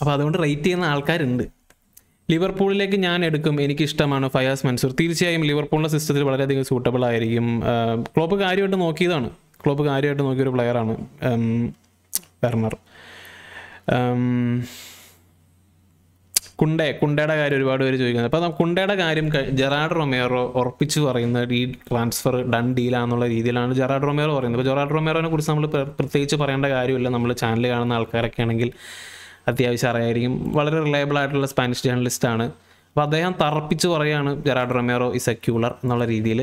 അപ്പോൾ അതുകൊണ്ട് റേറ്റ് ചെയ്യുന്ന ആൾക്കാരുണ്ട്. ലിവർപൂളിലേക്ക് ഞാൻ എടുക്കും എനിക്ക് ഇഷ്ടമാണ് ഫയാസ് മൻസൂർ. തീർച്ചയായും ലിവർപൂളിന്റെ സിസ്റ്റത്തിൽ വളരെയധികം സൂട്ടബിൾ ആയിരിക്കും. ക്ലോപ്പ് കാര്യമായിട്ട് നോക്കിയതാണ്. ക്ലോപ്പ് കാര്യമായിട്ട് നോക്കിയൊരു പ്ലെയറാണ് വെർണർ ഉം, കുണ്ടേ കുണ്ടയുടെ കാര്യം ഒരുപാട് പേര് ചോദിക്കുന്നത് അപ്പോൾ കുണ്ടയുടെ കാര്യം ജെറാഡ് റൊമേറോ ഉറപ്പിച്ചു പറയുന്നത് ഈ ട്രാൻസ്ഫർ ഡൺ ഡീലാന്നുള്ള രീതിയിലാണ് ജെറാഡ് റൊമേറോ പറയുന്നത്. അപ്പോൾ ജെറാഡ് റൊമേറോനെ കുറിച്ച് നമ്മൾ പ്രത്യേകിച്ച് പറയേണ്ട കാര്യമില്ല. നമ്മൾ ചാനൽ കാണുന്ന ആൾക്കാരൊക്കെ ആണെങ്കിൽ അത്യാവശ്യം അറിയായിരിക്കും. വളരെ റിലയബിൾ ആയിട്ടുള്ള സ്പാനിഷ് ജേർണലിസ്റ്റ് ആണ്. അപ്പോൾ അദ്ദേഹം തറപ്പിച്ച് പറയുകയാണ് ജെറാഡ് റൊമേറോ ഈ സെക്യൂലർ എന്നുള്ള രീതിയിൽ.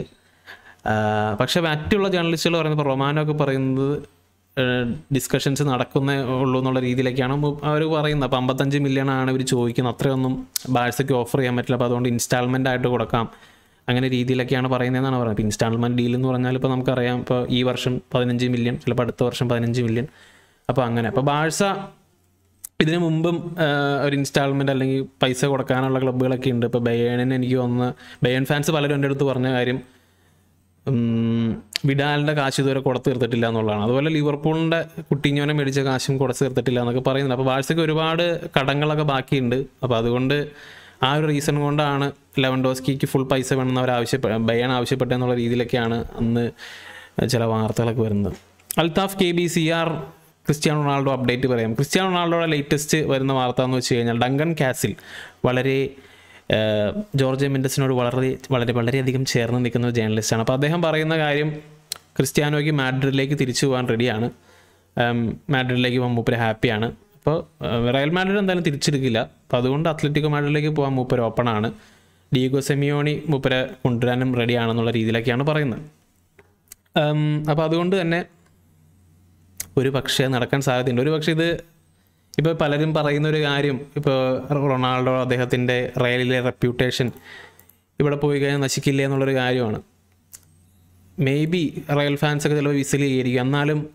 പക്ഷേ മറ്റുള്ള ജേർണലിസ്റ്റുകൾ പറയുന്നത് ഇപ്പോൾ റൊമാനോ ഒക്കെ പറയുന്നത് ഡിസ്കഷൻസ് നടക്കുന്നേ ഉള്ളൂ എന്നുള്ള രീതിയിലേക്കാണ് അവർ പറയുന്നത്. അപ്പോൾ അമ്പത്തഞ്ച് മില്യൺ ആണ് ഇവർ ചോദിക്കുന്നത്. അത്രയൊന്നും ബാഴ്സയ്ക്ക് ഓഫർ ചെയ്യാൻ പറ്റില്ല. അപ്പോൾ അതുകൊണ്ട് ഇൻസ്റ്റാൾമെന്റ് ആയിട്ട് കൊടുക്കാം. അങ്ങനെ രീതിയിലൊക്കെയാണ് പറയുന്നതെന്നാണ് പറയുന്നത്. ഇപ്പോൾ ഇൻസ്റ്റാൾമെന്റ് ഡീൽ എന്ന് പറഞ്ഞാൽ ഇപ്പോൾ നമുക്കറിയാം. ഇപ്പോൾ ഈ വർഷം പതിനഞ്ച് മില്യൺ ചിലപ്പോൾ അടുത്ത വർഷം പതിനഞ്ച് മില്യൺ അപ്പോൾ അങ്ങനെ. അപ്പോൾ ബാഴ്സ ഇതിനു മുമ്പും ഒരു ഇൻസ്റ്റാൾമെന്റ് അല്ലെങ്കിൽ പൈസ കൊടുക്കാനുള്ള ക്ലബ്ബുകളൊക്കെ ഉണ്ട്. ഇപ്പോൾ ബയേണിന് എനിക്ക് വന്ന് ബയൺ ഫാൻസ് പലരും എന്റെ അടുത്ത് പറഞ്ഞ കാര്യം വിഡാലിന്റെ കാശ് ഇതുവരെ കൊടുത്ത് തീർത്തിട്ടില്ല എന്നുള്ളതാണ്. അതുപോലെ ലിവർപൂളിന്റെ കുട്ടിഞ്ഞോനെ മേടിച്ച കാശും കൊടുത്തു തീർത്തിട്ടില്ല എന്നൊക്കെ പറയുന്നുണ്ട്. അപ്പോൾ വാഴ്സയ്ക്ക് ഒരുപാട് കടങ്ങളൊക്കെ ബാക്കിയുണ്ട്. അപ്പോൾ അതുകൊണ്ട് ആ ഒരു റീസൺ കൊണ്ടാണ് ലെവൻ ഡോസ്കിക്ക് ഫുൾ പൈസ വേണമെന്ന് അവർ ആവശ്യപ്പെട്ട ബയൺ ആവശ്യപ്പെട്ടെന്നുള്ള രീതിയിലൊക്കെയാണ് അന്ന് ചില വാർത്തകളൊക്കെ വരുന്നത്. Althaf K B C R Cristiano Ronaldo update പറയാം. ക്രിസ്ത്യാനോ റൊണാൾഡോയുടെ ലേറ്റസ്റ്റ് വരുന്ന വാർത്ത എന്ന് വെച്ച് കഴിഞ്ഞാൽ ഡങ്കൻ കാസിൽ വളരെ ജോർജ് മെൻഡസിനോട് വളരെ വളരെ വളരെയധികം ചേർന്ന് നിൽക്കുന്ന ഒരു ജേർണലിസ്റ്റാണ് അപ്പോൾ അദ്ദേഹം പറയുന്ന കാര്യം ക്രിസ്ത്യാനോയ്ക്ക് മാഡ്രിഡിലേക്ക് തിരിച്ചു പോകാൻ റെഡിയാണ് മാഡ്രിഡിലേക്ക് പോകാൻ മൂപ്പര് ഹാപ്പിയാണ് അപ്പോൾ റയൽ മാഡ്രിഡ് എന്തായാലും തിരിച്ചെടുക്കില്ല. അപ്പോൾ അതുകൊണ്ട് അത്ലറ്റിക്കോ മാഡ്രിഡിലേക്ക് പോകാൻ മൂപ്പര് ഓപ്പണാണ് ഡീഗോ സെമിയോണി മൂപ്പരെ കൊണ്ടുവരാനും റെഡിയാണെന്നുള്ള രീതിയിലൊക്കെയാണ് പറയുന്നത്. അപ്പോൾ അതുകൊണ്ട് തന്നെ ഒരു പക്ഷേ നടക്കാൻ സാധ്യതയുണ്ട്. ഒരു പക്ഷേ ഇത് ഇപ്പോൾ പലരും പറയുന്ന ഒരു കാര്യം ഇപ്പോൾ റൊണാൾഡോ അദ്ദേഹത്തിന്റെ റയലിലെ റെപ്യൂട്ടേഷൻ ഇവിടെ പോയി കഴിഞ്ഞാൽ നശിക്കില്ല എന്നുള്ളൊരു കാര്യമാണ്. മേ ബി റയൽ ഫാൻസൊക്കെ ചിലപ്പോൾ വിസിൽ എന്നാലും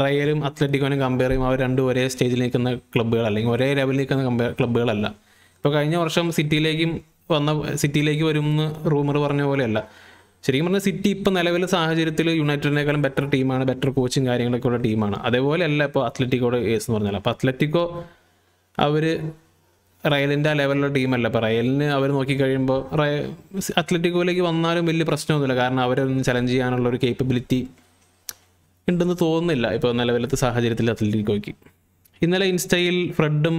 റയലും അത്ലറ്റിക്കോനും കമ്പയർ ചെയ്യും അവർ രണ്ടും ഒരേ സ്റ്റേജിൽ നിൽക്കുന്ന ക്ലബ്ബുകൾ അല്ലെങ്കിൽ ഒരേ ലെവലിൽ നിൽക്കുന്ന കമ്പയർ ക്ലബ്ബുകളല്ല ഇപ്പോൾ കഴിഞ്ഞ വർഷം സിറ്റിയിലേക്കും വന്ന സിറ്റിയിലേക്ക് വരുമെന്ന് റൂമർ പറഞ്ഞ പോലെയല്ല. ശരിക്കും പറഞ്ഞാൽ സിറ്റി ഇപ്പം നിലവിലെ സാഹചര്യത്തിൽ യുണൈറ്റഡിനേക്കാളും ബെറ്റർ ടീമാണ് ബെറ്റർ കോച്ചിങ് കാര്യങ്ങളൊക്കെ ഉള്ള ടീമാണ് അതേപോലെ അല്ല ഇപ്പോൾ അത്ലറ്റിക്കോയുടെ കേസ് എന്ന് പറഞ്ഞാൽ അപ്പോൾ അത്ലറ്റിക്കോ അവർ റയലിന്റെ ആ ലെവലിലുള്ള ടീമല്ല ഇപ്പോൾ റയലിന് അവർ നോക്കിക്കഴിയുമ്പോൾ റയ അത്ലറ്റിക്കോയിലേക്ക് വന്നാലും വലിയ പ്രശ്നമൊന്നുമില്ല. കാരണം അവരൊന്നും ചലഞ്ച് ചെയ്യാനുള്ള ഒരു കേപ്പബിലിറ്റി ഉണ്ടെന്ന് തോന്നുന്നില്ല ഇപ്പോൾ നിലവിലത്തെ സാഹചര്യത്തിൽ അത്ലറ്റിക്കോയ്ക്ക് ഇന്നലെ ഇൻസ്റ്റയിൽ ഫ്രെഡും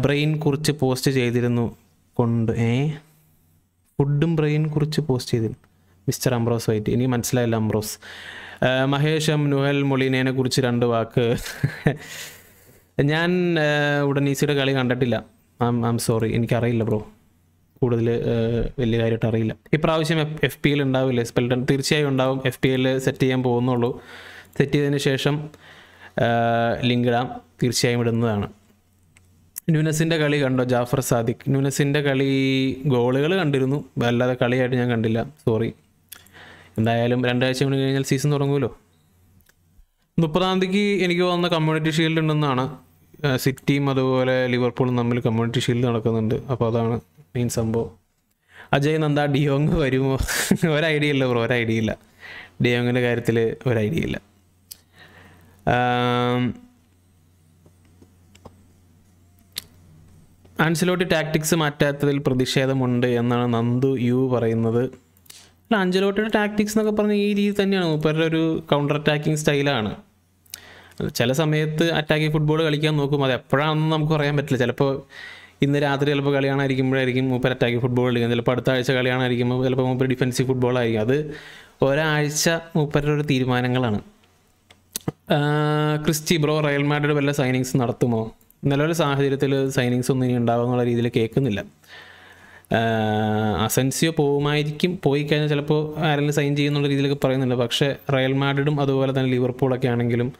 ബ്രെയിൻ കുറിച്ച് പോസ്റ്റ് ചെയ്തിരുന്നു കൊണ്ട് ഏ? ഫുഡും ബ്രെയിൻ കുറിച്ച് പോസ്റ്റ് ചെയ്തിരുന്നു. Mister Ambrose White. എനിക്ക് മനസ്സിലായില്ല അംബ്രോസ്. മഹേഷ് എം. നുഹൽ മൊളീനേനെ കുറിച്ച് രണ്ട് വാക്ക്. ഞാൻ ഉടനീസിയുടെ കളി കണ്ടിട്ടില്ല. ആം ആം സോറി എനിക്കറിയില്ല ബ്രോ. കൂടുതൽ വലിയ കാര്യമായിട്ട് അറിയില്ല. ഇപ്രാവശ്യം എഫ് പി എൽ ഉണ്ടാവില്ലേ? സ്പെൽട്ടൺ തീർച്ചയായും ഉണ്ടാവും. എഫ് പി എൽ സെറ്റ് ചെയ്യാൻ പോകുന്നുള്ളൂ. സെറ്റ് ചെയ്തതിന് ശേഷം ലിങ്ക് ഇടാം. തീർച്ചയായും ഇടുന്നതാണ്. ന്യൂനസിന്റെ കളി കണ്ടോ? ജാഫർ സാദിഖ്. ന്യൂനസിന്റെ കളി ഗോളുകൾ കണ്ടിരുന്നു. അല്ലാതെ കളിയായിട്ട് ഞാൻ കണ്ടില്ല. സോറി എന്തായാലും രണ്ടാഴ്ച മണി കഴിഞ്ഞാൽ സീസൺ തുടങ്ങുമല്ലോ. മുപ്പതാം തീയതിക്ക് എനിക്ക് തോന്നുന്ന കമ്മ്യൂണിറ്റി ഷീൽഡ് ഉണ്ടെന്നാണ്. സിറ്റിയും അതുപോലെ ലിവർപൂളും തമ്മിൽ കമ്മ്യൂണിറ്റി ഷീൽഡ് നടക്കുന്നുണ്ട്. അപ്പോൾ അതാണ് മെയിൻ സംഭവം. അജയ് നന്ദ ഡിയോങ് വരുമോ? ഒരു ഐഡിയ ഇല്ല ബ്രോ ഒരു ഐഡിയ ഇല്ല. ഡിയോങ്ങിന്റെ കാര്യത്തിൽ ഒരു ഐഡിയ ഇല്ല. ആൻസലോട്ടി ടാക്ടിക്സ് മാറ്റാത്തതിൽ പ്രതിഷേധമുണ്ട് എന്നാണ് നന്ദു യു പറയുന്നത്. അല്ല അഞ്ചലോട്ടിയുടെ ടാക്ടിക്സ് എന്നൊക്കെ പറഞ്ഞാൽ ഈ രീതി തന്നെയാണ്. മൂപ്പരുടെ ഒരു കൗണ്ടർ അറ്റാക്കിംഗ് സ്റ്റൈലാണ് ചില സമയത്ത് അറ്റാക്കിംഗ് ഫുട്ബോൾ കളിക്കാൻ നോക്കും. അത് എപ്പോഴാണെന്ന് നമുക്ക് പറയാൻ പറ്റില്ല. ചിലപ്പോൾ ഇന്ന് രാത്രി ചിലപ്പോൾ കളി കാണാതിരിക്കുമ്പോഴായിരിക്കും മൂപ്പർ അറ്റാക്കിംഗ് ഫുട്ബോൾ കളിക്കുന്നത് ചിലപ്പോൾ അടുത്ത ആഴ്ച കളി കാണാതിരിക്കുമ്പോൾ ചിലപ്പോൾ മൂപ്പർ ഡിഫൻസീവ് ഫുട്ബോൾ ആയിരിക്കും. അത് ഒരാഴ്ച മൂപ്പരുടെ ഒരു തീരുമാനങ്ങളാണ്. ക്രിസ്റ്റി ബ്രോ റയൽ മാഡ്രിഡ് വല്ല സൈനിങ്സ് നടത്തുമോ? നിലവിലെ സാഹചര്യത്തിൽ സൈനിങ്സ് ഒന്നും ഇനി ഉണ്ടാവുമെന്നുള്ള രീതിയിൽ കേൾക്കുന്നില്ല. അസൻസിയോ പോകുമായിരിക്കും പോയി കഴിഞ്ഞാൽ ചിലപ്പോൾ ആരെങ്കിലും സൈൻ ചെയ്യുന്നുള്ള രീതിയിലൊക്കെ പറയുന്നുണ്ട്. പക്ഷേ റയൽ മാഡ്രിഡും അതുപോലെ തന്നെ ലിവർപൂളൊക്കെ ആണെങ്കിലും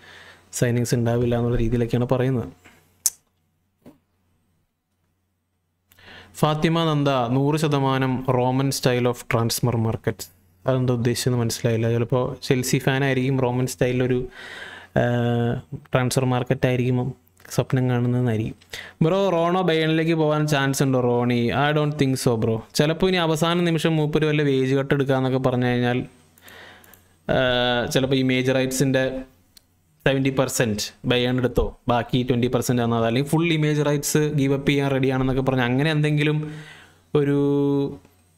സൈനിങ്സ് ഉണ്ടാവില്ല എന്നുള്ള രീതിയിലൊക്കെയാണ് പറയുന്നത്. ഫാത്തിമ നന്ദ നൂറ് ശതമാനം Roman style of transfer market. അതെന്താ ഉദ്ദേശിച്ചെന്ന് മനസ്സിലായില്ല. ചിലപ്പോൾ ചെൽസി ഫാനായിരിക്കും റോമൻ സ്റ്റൈലിലൊരു ട്രാൻസ്ഫർ മാർക്കറ്റ് ആയിരിക്കും സ്വപ്നം കാണുന്നതെന്നായിരിക്കും ബ്രോ റോണോ ബയണിലേക്ക് പോകാൻ ചാൻസ് ഉണ്ടോ? Roni I don't think so bro ചിലപ്പോൾ ഇനി അവസാന നിമിഷം മൂപ്പര് വല്ല വേജ് കട്ട് എടുക്കാന്നൊക്കെ പറഞ്ഞു കഴിഞ്ഞാൽ ചിലപ്പോൾ ഈ മേജർ റൈറ്റ്സിന്റെ സെവന്റി പെർസെന്റ് ബയൺ എടുത്തോ? ബാക്കി ട്വന്റി പെർസെന്റ് ആണെന്നത് അല്ലെങ്കിൽ full image rights give up ചെയ്യാൻ റെഡി ആണെന്നൊക്കെ പറഞ്ഞ്. അങ്ങനെ എന്തെങ്കിലും ഒരു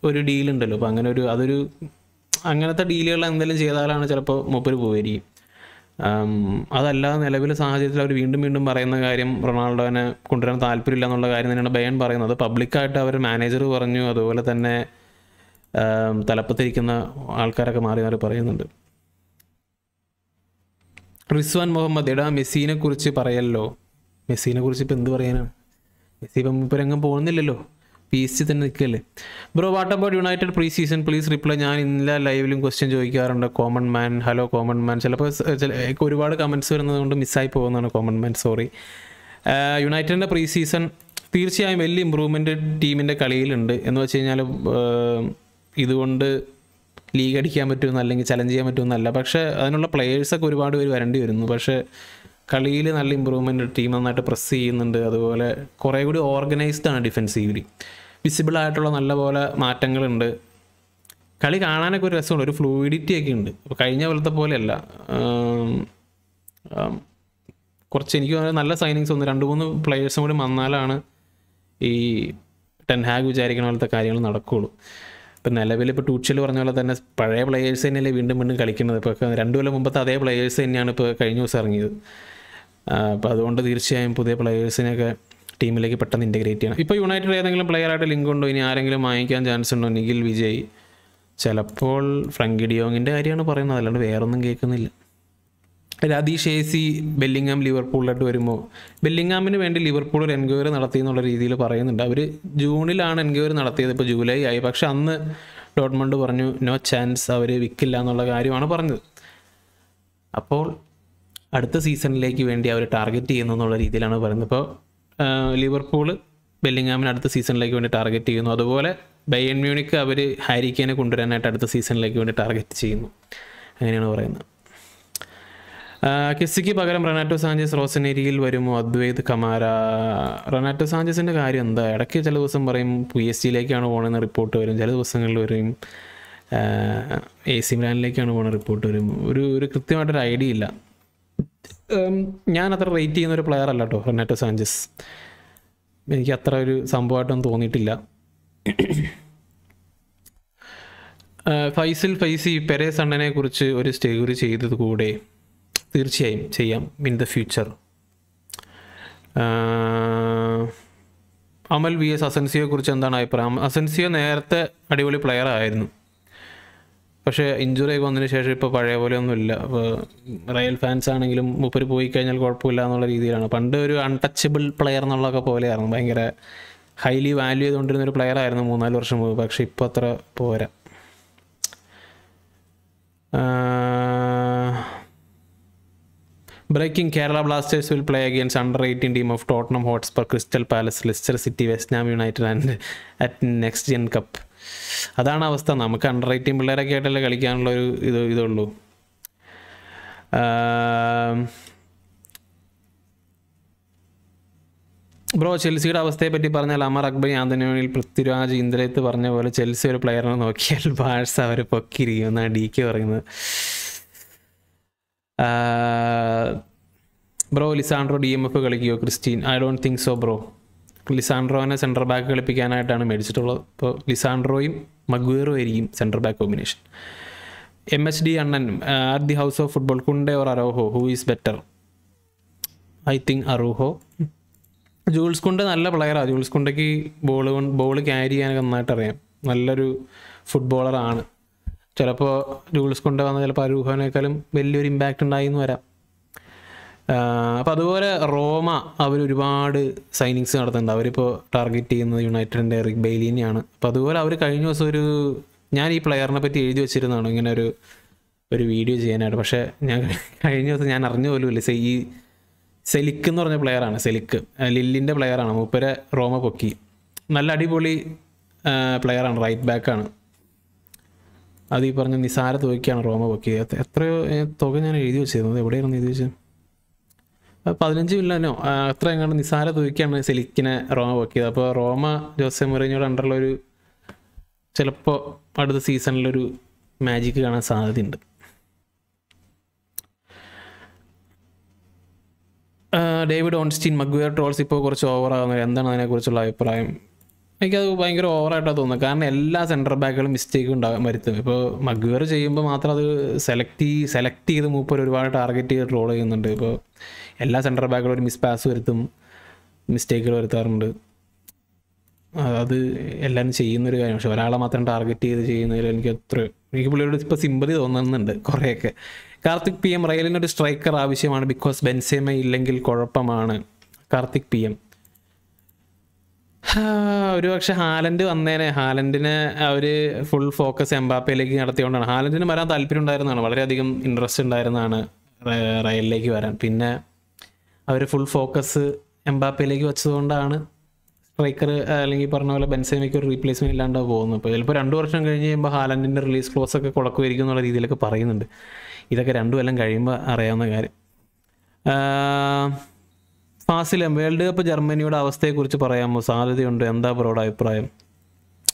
ഒരു ഡീൽ ഉണ്ടല്ലോ. അപ്പോൾ അങ്ങനെ ഒരു അതൊരു അങ്ങനത്തെ ഡീലുകൾ എന്തെങ്കിലും ചെയ്താലാണ് ചിലപ്പോൾ മൂപ്പര് പോയിരിക്കും അതല്ല നിലവിലെ സാഹചര്യത്തിൽ അവർ വീണ്ടും വീണ്ടും പറയുന്ന കാര്യം റൊണാൾഡോനെ കൊണ്ടുവരാൻ താല്പര്യമില്ല എന്നുള്ള കാര്യം തന്നെയാണ് ബയൻ പറയുന്നത്. പബ്ലിക്കായിട്ട് അവർ മാനേജർ പറഞ്ഞു അതുപോലെ തന്നെ തലപ്പത്തിരിക്കുന്ന ആൾക്കാരൊക്കെ മാറി മാറി പറയുന്നുണ്ട്. റിസ്വാൻ മുഹമ്മദ് എടാ മെസ്സീനെ കുറിച്ച് പറയല്ലോ. മെസ്സീനെ കുറിച്ച് ഇപ്പം എന്ത് പറയാനാണ് മെസ്സി ഇപ്പം ഇപ്പം രംഗം പോകുന്നില്ലല്ലോ. പി എസ് സി തന്നെ നിൽക്കല്ലേ? Bro what about United pre season please reply ഞാൻ എല്ലാ ലൈവിലും ക്വസ്റ്റ്യൻ ചോദിക്കാറുണ്ട്. Common man hello common man ചിലപ്പോൾ ചില ഒരുപാട് കമന്റ്സ് വരുന്നത് കൊണ്ട് മിസ്സായി പോകുന്നതാണ് കോമൺ മാൻ സോറി യുണൈറ്റഡിന്റെ പ്രീ സീസൺ തീർച്ചയായും വലിയ ഇമ്പ്രൂവ്മെന്റ് ടീമിന്റെ കളിയിലുണ്ട്. എന്ന് വെച്ച് കഴിഞ്ഞാൽ ഇതുകൊണ്ട് ലീഗ് അടിക്കാൻ പറ്റുമെന്നല്ലെങ്കിൽ ചലഞ്ച് ചെയ്യാൻ പറ്റുമെന്നല്ല പക്ഷേ അതിനുള്ള പ്ലെയേഴ്സൊക്കെ ഒരുപാട് പേര് വരേണ്ടി വരുന്നു. പക്ഷേ കളിയിൽ നല്ല ഇമ്പ്രൂവ്മെന്റ് ടീം നന്നായിട്ട് പ്രസ് ചെയ്യുന്നുണ്ട്. അതുപോലെ കുറേ കൂടി ഓർഗനൈസ്ഡ് ആണ് ഡിഫെൻസീവ്ലി വിസിബിൾ ആയിട്ടുള്ള നല്ല പോലെ മാറ്റങ്ങളുണ്ട്. കളി കാണാനൊക്കെ ഒരു രസമുണ്ട്. ഒരു ഫ്ലൂയിഡിറ്റി ഒക്കെ ഉണ്ട്. കഴിഞ്ഞ പോലത്തെ പോലെയല്ല. കുറച്ച് എനിക്ക് നല്ല സൈനിങ്സ് ഒന്ന് രണ്ട് മൂന്ന് പ്ലെയേഴ്സും കൂടി വന്നാലാണ് ഈ ടെൻ ഹാഗ് വിചാരിക്കുന്ന പോലത്തെ കാര്യങ്ങൾ നടക്കുകയുള്ളൂ ഇപ്പം നിലവിൽ ഇപ്പോൾ ടൂച്ചിൽ പറഞ്ഞ പോലെ തന്നെ പഴയ പ്ലെയേഴ്സ് തന്നെയല്ലേ വീണ്ടും വീണ്ടും കളിക്കുന്നത്? ഇപ്പോൾ രണ്ടു കൊല്ലം മുമ്പത്തെ അതേ പ്ലെയേഴ്സ് തന്നെയാണ് ഇപ്പോൾ കഴിഞ്ഞ ദിവസം ഇറങ്ങിയത്. അപ്പോൾ അതുകൊണ്ട് തീർച്ചയായും പുതിയ പ്ലെയേഴ്സിനെയൊക്കെ ടീമിലേക്ക് പെട്ടെന്ന് ഇന്റഗ്രേറ്റ് ചെയ്യണം. ഇപ്പോൾ യുണൈറ്റഡ് ഏതെങ്കിലും പ്ലെയറായിട്ട് ലിങ്ക് ഉണ്ടോ? ഇനി ആരെങ്കിലും വാങ്ങിക്കാൻ ചാൻസ് ഉണ്ടോ? നിഖിൽ വിജയ്. ചിലപ്പോൾ ഫ്രങ്കി ഡിയോങ്ങിന്റെ കാര്യമാണ് പറയുന്നത്. അല്ലാണ്ട് വേറൊന്നും കേൾക്കുന്നില്ല. രതീഷ് എ സി ബെല്ലിങ്ങാം ലിവർപൂളിലോട്ട് വരുമ്പോൾ ബെല്ലിങ്ങാമിന് വേണ്ടി ലിവർപൂൾ ഒരു എൻക്വയറി നടത്തി എന്നുള്ള രീതിയിൽ പറയുന്നുണ്ട്. അവർ ജൂണിലാണ് എൻക്വയറി നടത്തിയത്. ഇപ്പോൾ ജൂലൈ ആയി. പക്ഷെ അന്ന് ഡോട്ട്മണ്ട് പറഞ്ഞു നോ ചാൻസ് അവർ വിൽക്കില്ല എന്നുള്ള കാര്യമാണ് പറഞ്ഞത്. അപ്പോൾ അടുത്ത സീസണിലേക്ക് വേണ്ടി അവർ ടാർഗറ്റ് ചെയ്യുന്നു എന്നുള്ള രീതിയിലാണ് പറയുന്നത്. ഇപ്പോൾ ലിവർപൂൾ ബെല്ലിങ്ങാമിന് അടുത്ത സീസണിലേക്ക് വേണ്ടി ടാർഗറ്റ് ചെയ്യുന്നു. അതുപോലെ ബയൺ മ്യൂണിക്ക് അവർ ഹാരിക്കേനെ കൊണ്ടുവരാനായിട്ട് അടുത്ത സീസണിലേക്ക് വേണ്ടി ടാർഗറ്റ് ചെയ്യുന്നു. അങ്ങനെയാണ് പറയുന്നത്. കിസ്സിക്ക് പകരം റൊണാറ്റോ സാഞ്ചസ് റോസനേരിയിൽ വരുമോ? അദ്വൈത് കമാര. റൊണാറ്റോ സാഞ്ചസിന്റെ കാര്യം എന്താ? ഇടയ്ക്ക് ചില ദിവസം പറയും പി എസ് ജിയിലേക്കാണ് പോകണമെന്ന് റിപ്പോർട്ട് വരും. ചില ദിവസങ്ങളിൽ വരും. എ സി മിലാനിലേക്കാണ് പോകുന്ന റിപ്പോർട്ട് വരും. ഒരു ഒരു കൃത്യമായിട്ടൊരു ഐഡിയ ഇല്ല. ഞാൻ അത്ര റേറ്റ് ചെയ്യുന്ന ഒരു പ്ലെയർ അല്ല കേട്ടോ റൊനാറ്റോ സാഞ്ചസ് എനിക്ക് അത്ര ഒരു സംഭവമായിട്ടൊന്നും തോന്നിയിട്ടില്ല. ഫൈസിൽ ഫൈസി പെരേ സണ്ണനെ കുറിച്ച് ഒരു സ്റ്റേഗറി ചെയ്തത് കൂടെ തീർച്ചയായും ചെയ്യാം in the future. Amal V S അസൻസിയെ കുറിച്ച് എന്താണ് അഭിപ്രായം? അസൻസിയോ നേരത്തെ അടിപൊളി പ്ലെയർ ആയിരുന്നു. പക്ഷേ ഇഞ്ചുറി ഒക്കെ വന്നതിന് ശേഷം ഇപ്പോൾ പഴയ പോലെ ഒന്നുമില്ല. അപ്പോൾ റയൽ ഫാൻസ് ആണെങ്കിലും മൂപ്പര് പോയി കഴിഞ്ഞാൽ കുഴപ്പമില്ല എന്നുള്ള രീതിയിലാണ്. പണ്ട് ഒരു അൺടച്ചബിൾ പ്ലെയർ എന്നുള്ളതൊക്കെ പോലെയായിരുന്നു. ഭയങ്കര ഹൈലി വാല്യൂ ചെയ്തുകൊണ്ടിരുന്ന ഒരു പ്ലെയർ ആയിരുന്നു മൂന്നാൽ വർഷം മുമ്പ്. പക്ഷെ ഇപ്പോൾ അത്ര പോരാ. Breaking Kerala Blasters will play against under eighteen team of Tottenham Hotspur Crystal Palace Leicester City West Ham United and at next gen cup അതാണ് അവസ്ഥ. നമുക്ക് അണ്ടർ റൈറ്റിംഗ് പിള്ളേരൊക്കെ ആയിട്ടല്ലേ കളിക്കാനുള്ള ഒരു ഇത് ഇതുള്ളൂ. ബ്രോ ചെൽസിയുടെ അവസ്ഥയെ പറ്റി പറഞ്ഞാൽ അമർ അക്ബർ ആന്തോണിയോണിൽ പൃഥ്വിരാജ് ഇന്ദ്രയത്ത് പറഞ്ഞ പോലെ ചെൽസി ഒരു പ്ലെയറിനെ നോക്കിയാൽ ബാഴ്സ അവർ പൊക്കിയിരിക്കും എന്നാണ് ഡി കെ പറയുന്നത്. Bro Lisandro D M F കളിക്കുകയോ Christine I don't think so bro. ലിസാൻഡ്രോനെ centre back കളിപ്പിക്കാനായിട്ടാണ് മേടിച്ചിട്ടുള്ളത്. ഇപ്പോൾ ലിസാൻഡ്രോയും മഗ്വേറോ ആയിരിക്കും centre back combination M H D Annan at the house of football Kounde or Araujo who is better I think Araujo Jules Kounde നല്ല പ്ലെയറാണ് Jules കുണ്ടയ്ക്ക് ball ball carry ചെയ്യാനൊക്കെ നന്നായിട്ട് അറിയാം. നല്ലൊരു ഫുട്ബോളറാണ് ചിലപ്പോൾ ജൂൾസ് കൊണ്ട് വന്ന ചിലപ്പോൾ അരൂഹനേക്കാളും വലിയൊരു ഇമ്പാക്റ്റ് ഉണ്ടായി എന്ന് വരാം. അപ്പോൾ അതുപോലെ റോമ അവർ ഒരുപാട് സൈനിങ്സ് നടത്തുന്നുണ്ട്. അവരിപ്പോൾ ടാർഗറ്റ് ചെയ്യുന്നത് യുണൈറ്റഡിന്റെ റിക് ബെയിലിനെയാണ് അപ്പോൾ അതുപോലെ അവർ കഴിഞ്ഞ ദിവസം ഒരു ഞാൻ ഈ പ്ലെയറിനെ പറ്റി എഴുതി വെച്ചിരുന്നതാണ്. ഇങ്ങനെ ഒരു ഒരു വീഡിയോ ചെയ്യാനായിട്ട്. പക്ഷേ ഞാൻ കഴിഞ്ഞ ദിവസം ഞാൻ അറിഞ്ഞ പോലും ഇല്ല. ഈ സെലിക്ക് എന്ന് പറഞ്ഞ പ്ലെയറാണ് സെലിക്ക് ലില്ലിന്റെ പ്ലെയറാണ് മൂപ്പരെ റോമ പൊക്കി. നല്ല അടിപൊളി പ്ലെയറാണ് റൈറ്റ് ബാക്കാണ് അത് ഈ പറഞ്ഞ നിസാര തുകയ്ക്കാണ് റോമ പൊക്കിയത്. എത്ര- എത്രയോ തുക ഞാൻ എഴുതി വെച്ചിരുന്നത്. എവിടെയായിരുന്നു എഴുതി വെച്ചത്? പതിനഞ്ച് മില്ലനോ അത്ര എങ്ങാണ്ട് നിസാര തുകയ്ക്കാണ് സെലിക്കിനെ റോമ വർക്ക് പൊക്കിയത് അപ്പോൾ റോമ ജോസെ മൊറീഞ്ഞോട് അണ്ടറിലൊരു ചിലപ്പോൾ അടുത്ത സീസണിലൊരു മാജിക് കാണാൻ സാധ്യതയുണ്ട്. ഡേവിഡ് ഓൺസ്റ്റീൻ മഗ്വിയർ ട്രോൾസ് ഇപ്പോൾ കുറച്ച് ഓവറാകുന്നത് എന്താണ് അതിനെക്കുറിച്ചുള്ള അഭിപ്രായം? എനിക്കത് ഭയങ്കര ഓവറായിട്ടാണ് തോന്നുന്നത്. കാരണം എല്ലാ സെന്റർ ബാക്കുകളും മിസ്റ്റേക്ക് ഉണ്ടാകും വരുത്തും. ഇപ്പോൾ മഗ്വിയർ ചെയ്യുമ്പോൾ മാത്രം അത് സെലക്ട് സെലക്ട് ചെയ്ത് മൂപ്പർ ഒരുപാട് ടാർഗറ്റ് ചെയ്ത് ട്രോൾ ചെയ്യുന്നുണ്ട്. ഇപ്പോൾ എല്ലാ സെന്റർ ബാക്കുകളും ഒരു മിസ് പാസ് വരുത്തും മിസ്റ്റേക്കുകൾ വരുത്താറുണ്ട്. അത് എല്ലാവരും ചെയ്യുന്നൊരു കാര്യം. പക്ഷെ ഒരാളെ മാത്രം ടാർഗറ്റ് ചെയ്ത് ചെയ്യുന്നതിൽ എനിക്ക് അത്ര എനിക്ക് പുള്ളിയോട് ഇപ്പോൾ സിമ്പതി തോന്നുന്നുണ്ട് കുറേയൊക്കെ. കാർത്തിക് പി എം റയലിനൊരു സ്ട്രൈക്കർ ആവശ്യമാണ് ബിക്കോസ് ബെൻസേമ ഇല്ലെങ്കിൽ കുഴപ്പമാണ്. Karthik P M. ഒരു പക്ഷെ ഹാലൻഡ് വന്നേനെ. ഹാലൻഡിനെ അവർ ഫുൾ ഫോക്കസ് എംബാപ്പയിലേക്ക് നടത്തിയോണ്ടാണ് ഹാലൻഡിന് വരാൻ താല്പര്യം ഉണ്ടായിരുന്നതാണ്. വളരെയധികം ഇൻട്രസ്റ്റ് ഉണ്ടായിരുന്നതാണ് റയലിലേക്ക് വരാൻ. പിന്നെ അവർ ഫുൾ ഫോക്കസ് എംബാപ്പയിലേക്ക് വെച്ചതുകൊണ്ടാണ് സ്ട്രൈക്കർ അല്ലെങ്കിൽ പറഞ്ഞ പോലെ ബെൻസേമയ്ക്ക് ഒരു റീപ്ലേസ്മെന്റ് ഇല്ലാണ്ട് പോകുന്നത്. അപ്പോൾ ചിലപ്പോൾ രണ്ട് വർഷം കഴിഞ്ഞ് കഴിയുമ്പോൾ ഹാലൻഡിന്റെ റിലീസ് ക്ലോസ് ഒക്കെ കുളക്കുമായിരിക്കും എന്നുള്ള രീതിയിലൊക്കെ പറയുന്നുണ്ട്. ഇതൊക്കെ രണ്ടു കൊല്ലം കഴിയുമ്പോൾ അറിയാവുന്ന കാര്യം. ഫാസിലം വേൾഡ് കപ്പ് ജർമ്മനിയുടെ അവസ്ഥയെക്കുറിച്ച് പറയാമോ? സാധ്യതയുണ്ട്? എന്താ ബ്രോഡ് അഭിപ്രായം?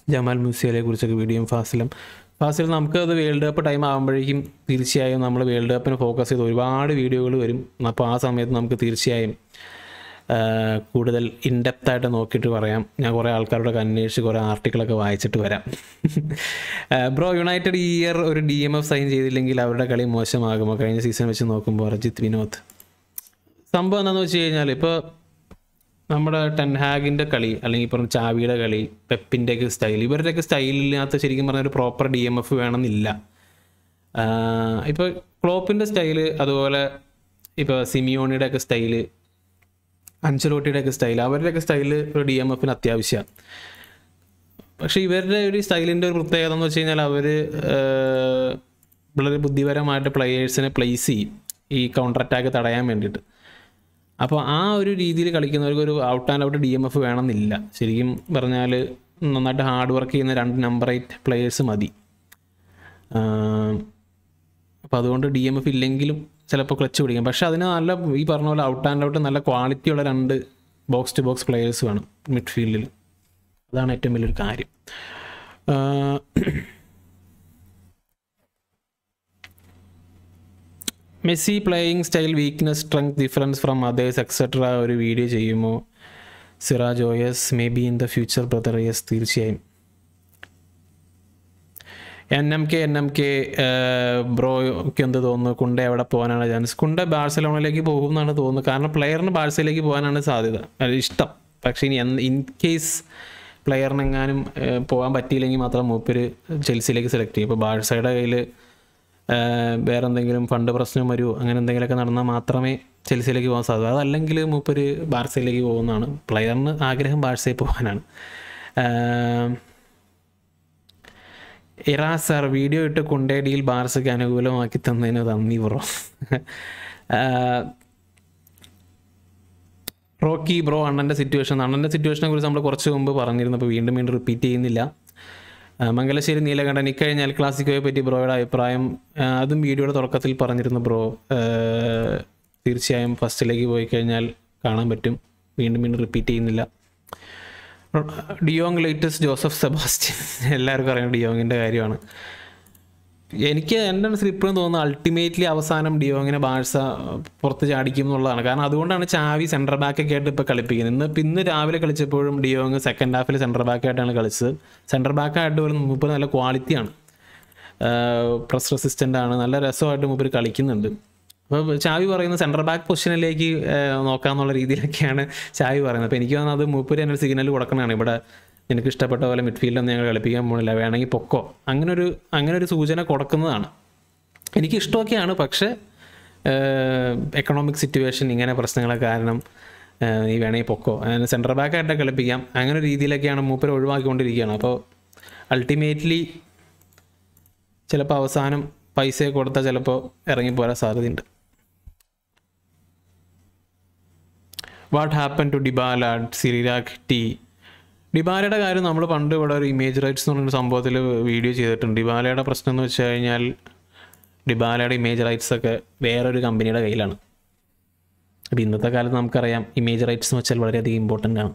ജമാൽ മ്യൂസിയലെ കുറിച്ചൊക്കെ വീഡിയോയും ഫാസിലും ഫാസിൽ നമുക്ക് അത് വേൾഡ് കപ്പ് ടൈം ആകുമ്പോഴേക്കും തീർച്ചയായും നമ്മൾ വേൾഡ് കപ്പിന് ഫോക്കസ് ചെയ്ത് ഒരുപാട് വീഡിയോകൾ വരും. അപ്പോൾ ആ സമയത്ത് നമുക്ക് തീർച്ചയായും കൂടുതൽ ഇൻഡെപ്തായിട്ട് നോക്കിയിട്ട് പറയാം. ഞാൻ കുറേ ആൾക്കാരോടൊക്കെ അന്വേഷിച്ച് കുറേ ആർട്ടിക്കിളൊക്കെ വായിച്ചിട്ട് വരാം. ബ്രോ യുണൈറ്റഡ് ഈ ഇയർ ഒരു ഡി എം എഫ് സൈൻ ചെയ്തില്ലെങ്കിൽ അവരുടെ കളി മോശമാകുമോ? കഴിഞ്ഞ സീസൺ വെച്ച് നോക്കുമ്പോൾ അർജിത് വിനോദ്. സംഭവം എന്താണെന്ന് വെച്ച് കഴിഞ്ഞാൽ ഇപ്പോൾ നമ്മുടെ ടെൻഹാഗിന്റെ കളി അല്ലെങ്കിൽ ഇപ്പം ചാവിയുടെ കളി പെപ്പിന്റെയൊക്കെ സ്റ്റൈൽ ഇവരുടെയൊക്കെ സ്റ്റൈലിനകത്ത് ശരിക്കും പറഞ്ഞാൽ ഒരു പ്രോപ്പർ ഡി എം എഫ് വേണമെന്നില്ല. ഇപ്പോൾ ക്ലോപ്പിന്റെ സ്റ്റൈൽ അതുപോലെ ഇപ്പോൾ സിമിയോണിയുടെ ഒക്കെ സ്റ്റൈൽ അഞ്ചലോട്ടിയുടെ സ്റ്റൈൽ അവരുടെയൊക്കെ സ്റ്റൈൽ ഒരു ഡി എം എഫിന് അത്യാവശ്യമാണ് പക്ഷേ ഇവരുടെ ഒരു സ്റ്റൈലിന്റെ ഒരു പ്രത്യേകത എന്ന് വെച്ച് കഴിഞ്ഞാൽ അവർ വളരെ ബുദ്ധിപരമായിട്ട് പ്ലെയേഴ്സിനെ പ്ലേസ് ചെയ്യും ഈ കൗണ്ടർ അറ്റാക്ക് തടയാൻ വേണ്ടിയിട്ട്. അപ്പോൾ ആ ഒരു രീതിയിൽ കളിക്കുന്നവർക്ക് ഒരു out and out D M F വേണമെന്നില്ല. ശരിക്കും പറഞ്ഞാൽ നന്നായിട്ട് ഹാർഡ് വർക്ക് ചെയ്യുന്ന രണ്ട് നമ്പർ എയ്റ്റ് പ്ലെയേഴ്സ് മതി. അപ്പോൾ അതുകൊണ്ട് ഡി എം എഫ് ഇല്ലെങ്കിലും ചിലപ്പോൾ ക്ലച്ച് പിടിക്കും. പക്ഷേ അതിന് നല്ല ഈ പറഞ്ഞ പോലെ ഔട്ട് ആൻഡ് ഔട്ട് നല്ല ക്വാളിറ്റിയുള്ള രണ്ട് ബോക്സ് ടു ബോക്സ് പ്ലെയേഴ്സ് വേണം മിഡ്ഫീൽഡിൽ അതാണ് ഏറ്റവും വലിയൊരു കാര്യം. Messi playing style weakness strength difference from others etcetera ഒരു വീഡിയോ ചെയ്യുമോ? Siraj OS maybe in the future brother yes തീർച്ചയായും. N M K N M K ബ്രോയ്ക്ക് എന്ത് തോന്നുന്നു? കുണ്ട എവിടെ പോകാനാണ് ചാൻസ് കുണ്ട ബാഴ്സലോണയിലേക്ക് പോകും എന്നാണ് തോന്നുന്നത്. കാരണം പ്ലെയറിന് ബാഴ്സയിലേക്ക് പോകാനാണ് സാധ്യത. ഇഷ്ടം. പക്ഷേ ഇനി ഇൻ കേസ് പ്ലെയറിനെങ്ങാനും പോകാൻ പറ്റിയില്ലെങ്കിൽ മാത്രം മൂപ്പര് ചെൽസിയിലേക്ക് സെലക്ട് ചെയ്യും. ഇപ്പോൾ ബാഴ്സയുടെ കയ്യിൽ വേറെ എന്തെങ്കിലും ഫണ്ട് പ്രശ്നം വരുമോ അങ്ങനെ എന്തെങ്കിലുമൊക്കെ നടന്നാൽ മാത്രമേ ചെൽസിയിലേക്ക് പോകാൻ സാധ്യത അതല്ലെങ്കിൽ മൂപ്പര് ബാഴ്സയിലേക്ക് പോകുന്നതാണ്. പ്ലെയറിന് ആഗ്രഹം ബാഴ്സയിൽ പോകാനാണ്. ഇറാ സാർ വീഡിയോ ഇട്ട് കൊണ്ടേടിയിൽ ബാർസയ്ക്ക് അനുകൂലമാക്കി തന്നതിന് നന്ദി ബ്രോ. റോക്കി ബ്രോ അണ്ണന്റെ സിറ്റുവേഷൻ അണ്ണന്റെ സിറ്റുവേഷനെ കുറിച്ച് നമ്മൾ കുറച്ച് മുമ്പ് പറഞ്ഞിരുന്നു വീണ്ടും വീണ്ടും റിപ്പീറ്റ് ചെയ്യുന്നില്ല. മംഗലശ്ശേരി നീലകണ്ഠൻ ഇക്കഴിഞ്ഞാൽ ക്ലാസിക്കോയെ പറ്റി ബ്രോയുടെ അഭിപ്രായം അതും വീഡിയോയുടെ തുടക്കത്തിൽ പറഞ്ഞിരുന്നു ബ്രോ. തീർച്ചയായും ഫസ്റ്റിലേക്ക് പോയി കഴിഞ്ഞാൽ കാണാൻ പറ്റും. വീണ്ടും വീണ്ടും റിപ്പീറ്റ് ചെയ്യുന്നില്ല. De Jong latest Joseph Sebastian. എല്ലാവർക്കും അറിയാം ഡിയോങ്ങിന്റെ കാര്യമാണ്. എനിക്ക് എന്റെ മനസ്സിൽ ഇപ്പോഴും തോന്നുന്നു അൾട്ടിമേറ്റ്ലി അവസാനം ഡിയോങ്ങിനെ ബാഴ്സ പുറത്ത് ചാടിക്കും എന്നുള്ളതാണ്. കാരണം അതുകൊണ്ടാണ് ചാവി സെന്റർ ബാക്കൊക്കെ ആയിട്ട് ഇപ്പോൾ കളിപ്പിക്കുന്നത്. ഇന്ന് ഇന്ന് രാവിലെ കളിച്ചപ്പോഴും ഡിയോങ് സെക്കൻഡ് ഹാഫിൽ സെന്റർ ബാക്കായിട്ടാണ് കളിച്ചത്. സെന്റർ ബാക്കായിട്ട് പോലും മുപ്പത് നല്ല ക്വാളിറ്റിയാണ് പ്രസ് റെസിസ്റ്റന്റ് ആണ്. നല്ല രസമായിട്ട് മുപ്പർ കളിക്കുന്നുണ്ട്. അപ്പോൾ ചാവി പറയുന്നത് സെന്റർ ബാക്ക് പൊസിഷനിലേക്ക് നോക്കാമെന്നുള്ള രീതിയിലൊക്കെയാണ് ചാവി പറയുന്നത്. അപ്പോൾ എനിക്ക് തോന്നുന്നത് അത് മൂപ്പര് എന്നൊരു സിഗ്നൽ കൊടുക്കണതാണ്. ഇവിടെ നിനക്ക് ഇഷ്ടപ്പെട്ട പോലെ മിഡ്ഫീൽഡൊന്നും ഞങ്ങൾ കളിപ്പിക്കാൻ പോകുന്നില്ല വേണമെങ്കിൽ പൊക്കോ. അങ്ങനൊരു അങ്ങനെ ഒരു സൂചന കൊടുക്കുന്നതാണ്. എനിക്ക് ഇഷ്ടമൊക്കെയാണ്. പക്ഷേ എക്കണോമിക് സിറ്റുവേഷൻ ഇങ്ങനെ പ്രശ്നങ്ങൾ കാരണം നീ വേണമെങ്കിൽ പൊക്കോ. സെന്റർ ബാക്കായിട്ട് കളിപ്പിക്കാം. അങ്ങനെ രീതിയിലൊക്കെയാണ് മൂപ്പർ ഒഴിവാക്കിക്കൊണ്ടിരിക്കുകയാണ്. അപ്പോൾ അൾട്ടിമേറ്റ്ലി ചിലപ്പോൾ അവസാനം പൈസ കൊടുത്താൽ ചിലപ്പോൾ ഇറങ്ങിപ്പോരാൻ സാധ്യതയുണ്ട്. വാട്ട് ഹാപ്പൻ ടു ഡിബാല സിറിരാഖ് ടി ഡിബാലയുടെ കാര്യം നമ്മൾ പണ്ട് ഇവിടെ ഒരു ഇമേജ് റൈറ്റ്സ് എന്ന് പറഞ്ഞൊരു സംഭവത്തിൽ വീഡിയോ ചെയ്തിട്ടുണ്ട്. ഡിബാലയുടെ പ്രശ്നം എന്ന് വെച്ച് കഴിഞ്ഞാൽ ഡിബാലയുടെ ഇമേജ് റൈറ്റ്സ് ഒക്കെ വേറൊരു കമ്പനിയുടെ കയ്യിലാണ്. അപ്പോൾ ഇന്നത്തെ കാലത്ത് നമുക്കറിയാം ഇമേജ് റൈറ്റ്സ് എന്ന് വെച്ചാൽ വളരെയധികം ഇമ്പോർട്ടന്റ് ആണ്.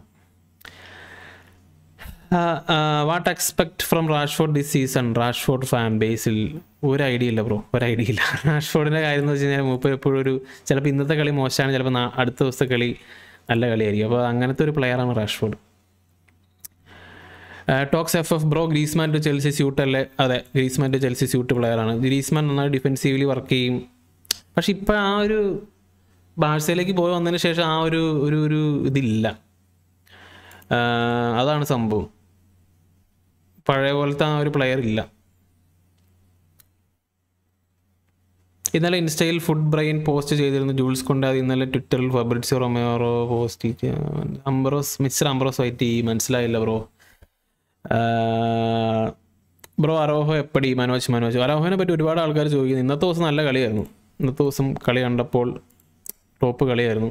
What expect from Rashford this season Rashford fan Basil ഒരു ഐഡിയ ഇല്ല ബ്രോ ഒരു ഐഡിയ ഇല്ല. റാഷ്ഫോർഡിന്റെ കാര്യം എന്ന് വെച്ച് കഴിഞ്ഞാൽ മൂപ്പർ എപ്പോഴും ഒരു ചിലപ്പോൾ ഇന്നത്തെ കളി മോശമാണ് ചിലപ്പോൾ അടുത്ത ദിവസത്തെ കളി നല്ല കളിയായിരിക്കും. അപ്പോൾ അങ്ങനത്തെ ഒരു പ്ലെയറാണ് Rashford talks F F bro Griezmann to Chelsea suit അല്ലേ? അതെ ഗ്രീസ്മാൻ ടു ചെൽസി സ്യൂട്ട് പ്ലെയറാണ് ഗ്രീസ്മാൻ നന്നായി ഡിഫെൻസീവ്ലി വർക്ക് ചെയ്യും. പക്ഷെ ഇപ്പം ആ ഒരു ബാഴ്സയിലേക്ക് പോയി വന്നതിന് ശേഷം ആ ഒരു ഒരു ഒരു ഇതില്ല. അതാണ് സംഭവം. പഴയ പോലത്തെ ആ ഒരു പ്ലെയർ ഇല്ല. ഇന്നലെ ഇൻസ്റ്റയിൽ ഫുഡ് ബ്രെയിൻ പോസ്റ്റ് ചെയ്തിരുന്നു. ജൂൾസ് കൊണ്ട് അത് ഇന്നലെ ട്വിറ്ററിൽ Fabrizio Romano post Ambrose mister Ambrose വൈറ്റി മനസ്സിലായില്ല ബ്രോ ബ്രോ അറോഹോ എപ്പടി? മനോജ് മനോജ്. അറോഹോനെ പറ്റി ഒരുപാട് ആൾക്കാർ ചോദിക്കുന്നു. ഇന്നത്തെ ദിവസം നല്ല കളിയായിരുന്നു. ഇന്നത്തെ ദിവസം കളി കണ്ടപ്പോൾ ടോപ്പ് കളിയായിരുന്നു.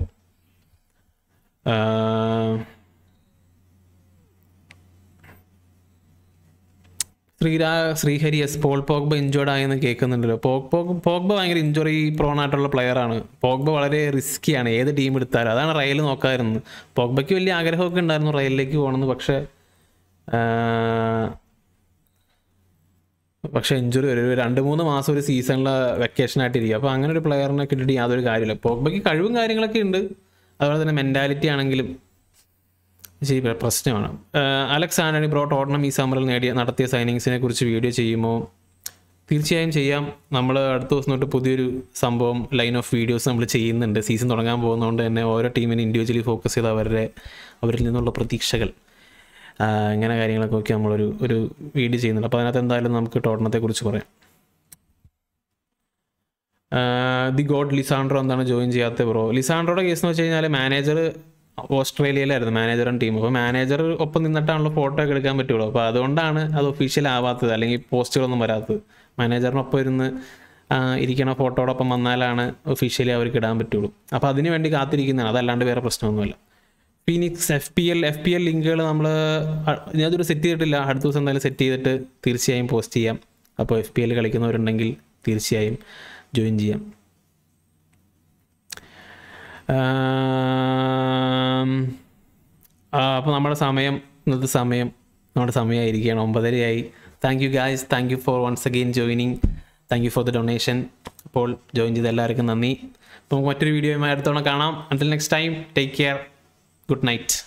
ശ്രീരാ Sreehari S Paul Pogba injured ആയെന്ന് കേൾക്കുന്നുണ്ടല്ലോ. പോഗ് പോഗ് പോഗ്ബ ഭയങ്കര ഇഞ്ചുറി പ്രോൺ ആയിട്ടുള്ള പ്ലെയറാണ് പോഗ്ബ വളരെ റിസ്ക്കിയാണ് ഏത് ടീം എടുത്താലും. അതാണ് റയൽ നോക്കാറുന്നത് പോഗ്ബയ്ക്ക് വലിയ ആഗ്രഹമൊക്കെ ഉണ്ടായിരുന്നു റയലിലേക്ക് പോകണമെന്ന്. പക്ഷേ പക്ഷേ ഇഞ്ചുറി ഒരു രണ്ട് മൂന്ന് മാസം ഒരു സീസണിലെ വെക്കേഷൻ ആയിട്ടിരിക്കും. അപ്പോൾ അങ്ങനെ ഒരു പ്ലെയറിനെ കിട്ടിയിട്ട് യാതൊരു കാര്യമില്ല. പോഗ്ബയ്ക്ക് കഴിവും കാര്യങ്ങളൊക്കെ ഉണ്ട്. അതുപോലെ തന്നെ മെന്റാലിറ്റി ആണെങ്കിലും ശരി പ്രശ്നമാണ്. അലക്സ് ആന്റണി ബ്രോ ടോട്ടണം ഈ സമ്മറിൽ നേടിയ നടത്തിയ സൈനിങ്സിനെ കുറിച്ച് വീഡിയോ ചെയ്യുമോ? തീർച്ചയായും ചെയ്യാം. നമ്മൾ അടുത്ത ദിവസം തൊട്ട് പുതിയൊരു സംഭവം ലൈൻ ഓഫ് വീഡിയോസ് നമ്മൾ ചെയ്യുന്നുണ്ട്. സീസൺ തുടങ്ങാൻ പോകുന്നതുകൊണ്ട് തന്നെ ഓരോ ടീമിനെ ഇൻഡിവിജ്വലി ഫോക്കസ് ചെയ്ത് അവരുടെ അവരിൽ നിന്നുള്ള പ്രതീക്ഷകൾ. ഇങ്ങനെ കാര്യങ്ങളൊക്കെ നോക്കി നമ്മളൊരു ഒരു വീഡിയോ ചെയ്യുന്നുണ്ട്. അപ്പോൾ അതിനകത്ത് എന്തായാലും നമുക്ക് ടോട്ടണത്തെ കുറിച്ച് പറയാം. ദി ഗോഡ് ലിസാൻഡ്രോ എന്താണ് ജോയിൻ ചെയ്യാത്ത ബ്രോ? ലിസാൻഡ്രോയുടെ കേസ് എന്ന് വെച്ച് കഴിഞ്ഞാൽ മാനേജർ ഓസ്ട്രേലിയയിലായിരുന്നു മാനേജറും ടീം അപ്പോൾ മാനേജർ ഒപ്പം നിന്നിട്ടാണല്ലോ ഫോട്ടോ ഒക്കെ എടുക്കാൻ പറ്റുള്ളൂ. അപ്പോൾ അതുകൊണ്ടാണ് അത് ഒഫീഷ്യൽ ആവാത്തത് അല്ലെങ്കിൽ പോസ്റ്റുകളൊന്നും വരാത്തത്. മാനേജറിനൊപ്പം ഇരുന്ന് ഇരിക്കണ ഫോട്ടോടൊപ്പം വന്നാലാണ് ഒഫീഷ്യലി അവർക്ക് ഇടാൻ പറ്റുള്ളൂ. അപ്പോൾ അതിന് വേണ്ടി കാത്തിരിക്കുന്നതാണ്. അതല്ലാണ്ട് വേറെ പ്രശ്നമൊന്നുമില്ല. Phoenix F P L F P L ലിങ്കുകൾ നമ്മൾ ഞാനതൊരു സെറ്റ് ചെയ്തിട്ടില്ല. അടുത്ത ദിവസം എന്തായാലും സെറ്റ് ചെയ്തിട്ട് തീർച്ചയായും പോസ്റ്റ് ചെയ്യാം. അപ്പോൾ എഫ് പി എൽ കളിക്കുന്നവരുണ്ടെങ്കിൽ തീർച്ചയായും ജോയിൻ ചെയ്യാം. അപ്പോൾ നമ്മുടെ സമയം ഇന്നത്തെ സമയം നമ്മുടെ സമയമായിരിക്കുകയാണ്. ഒമ്പതരയായി. Thank you guys thank you for once again joining thank you for the donation അപ്പോൾ ജോയിൻ ചെയ്ത എല്ലാവർക്കും നന്ദി. അപ്പോൾ നമുക്ക് മറ്റൊരു വീഡിയോയുമായി അടുത്തോണം കാണാം. Until next time take care good night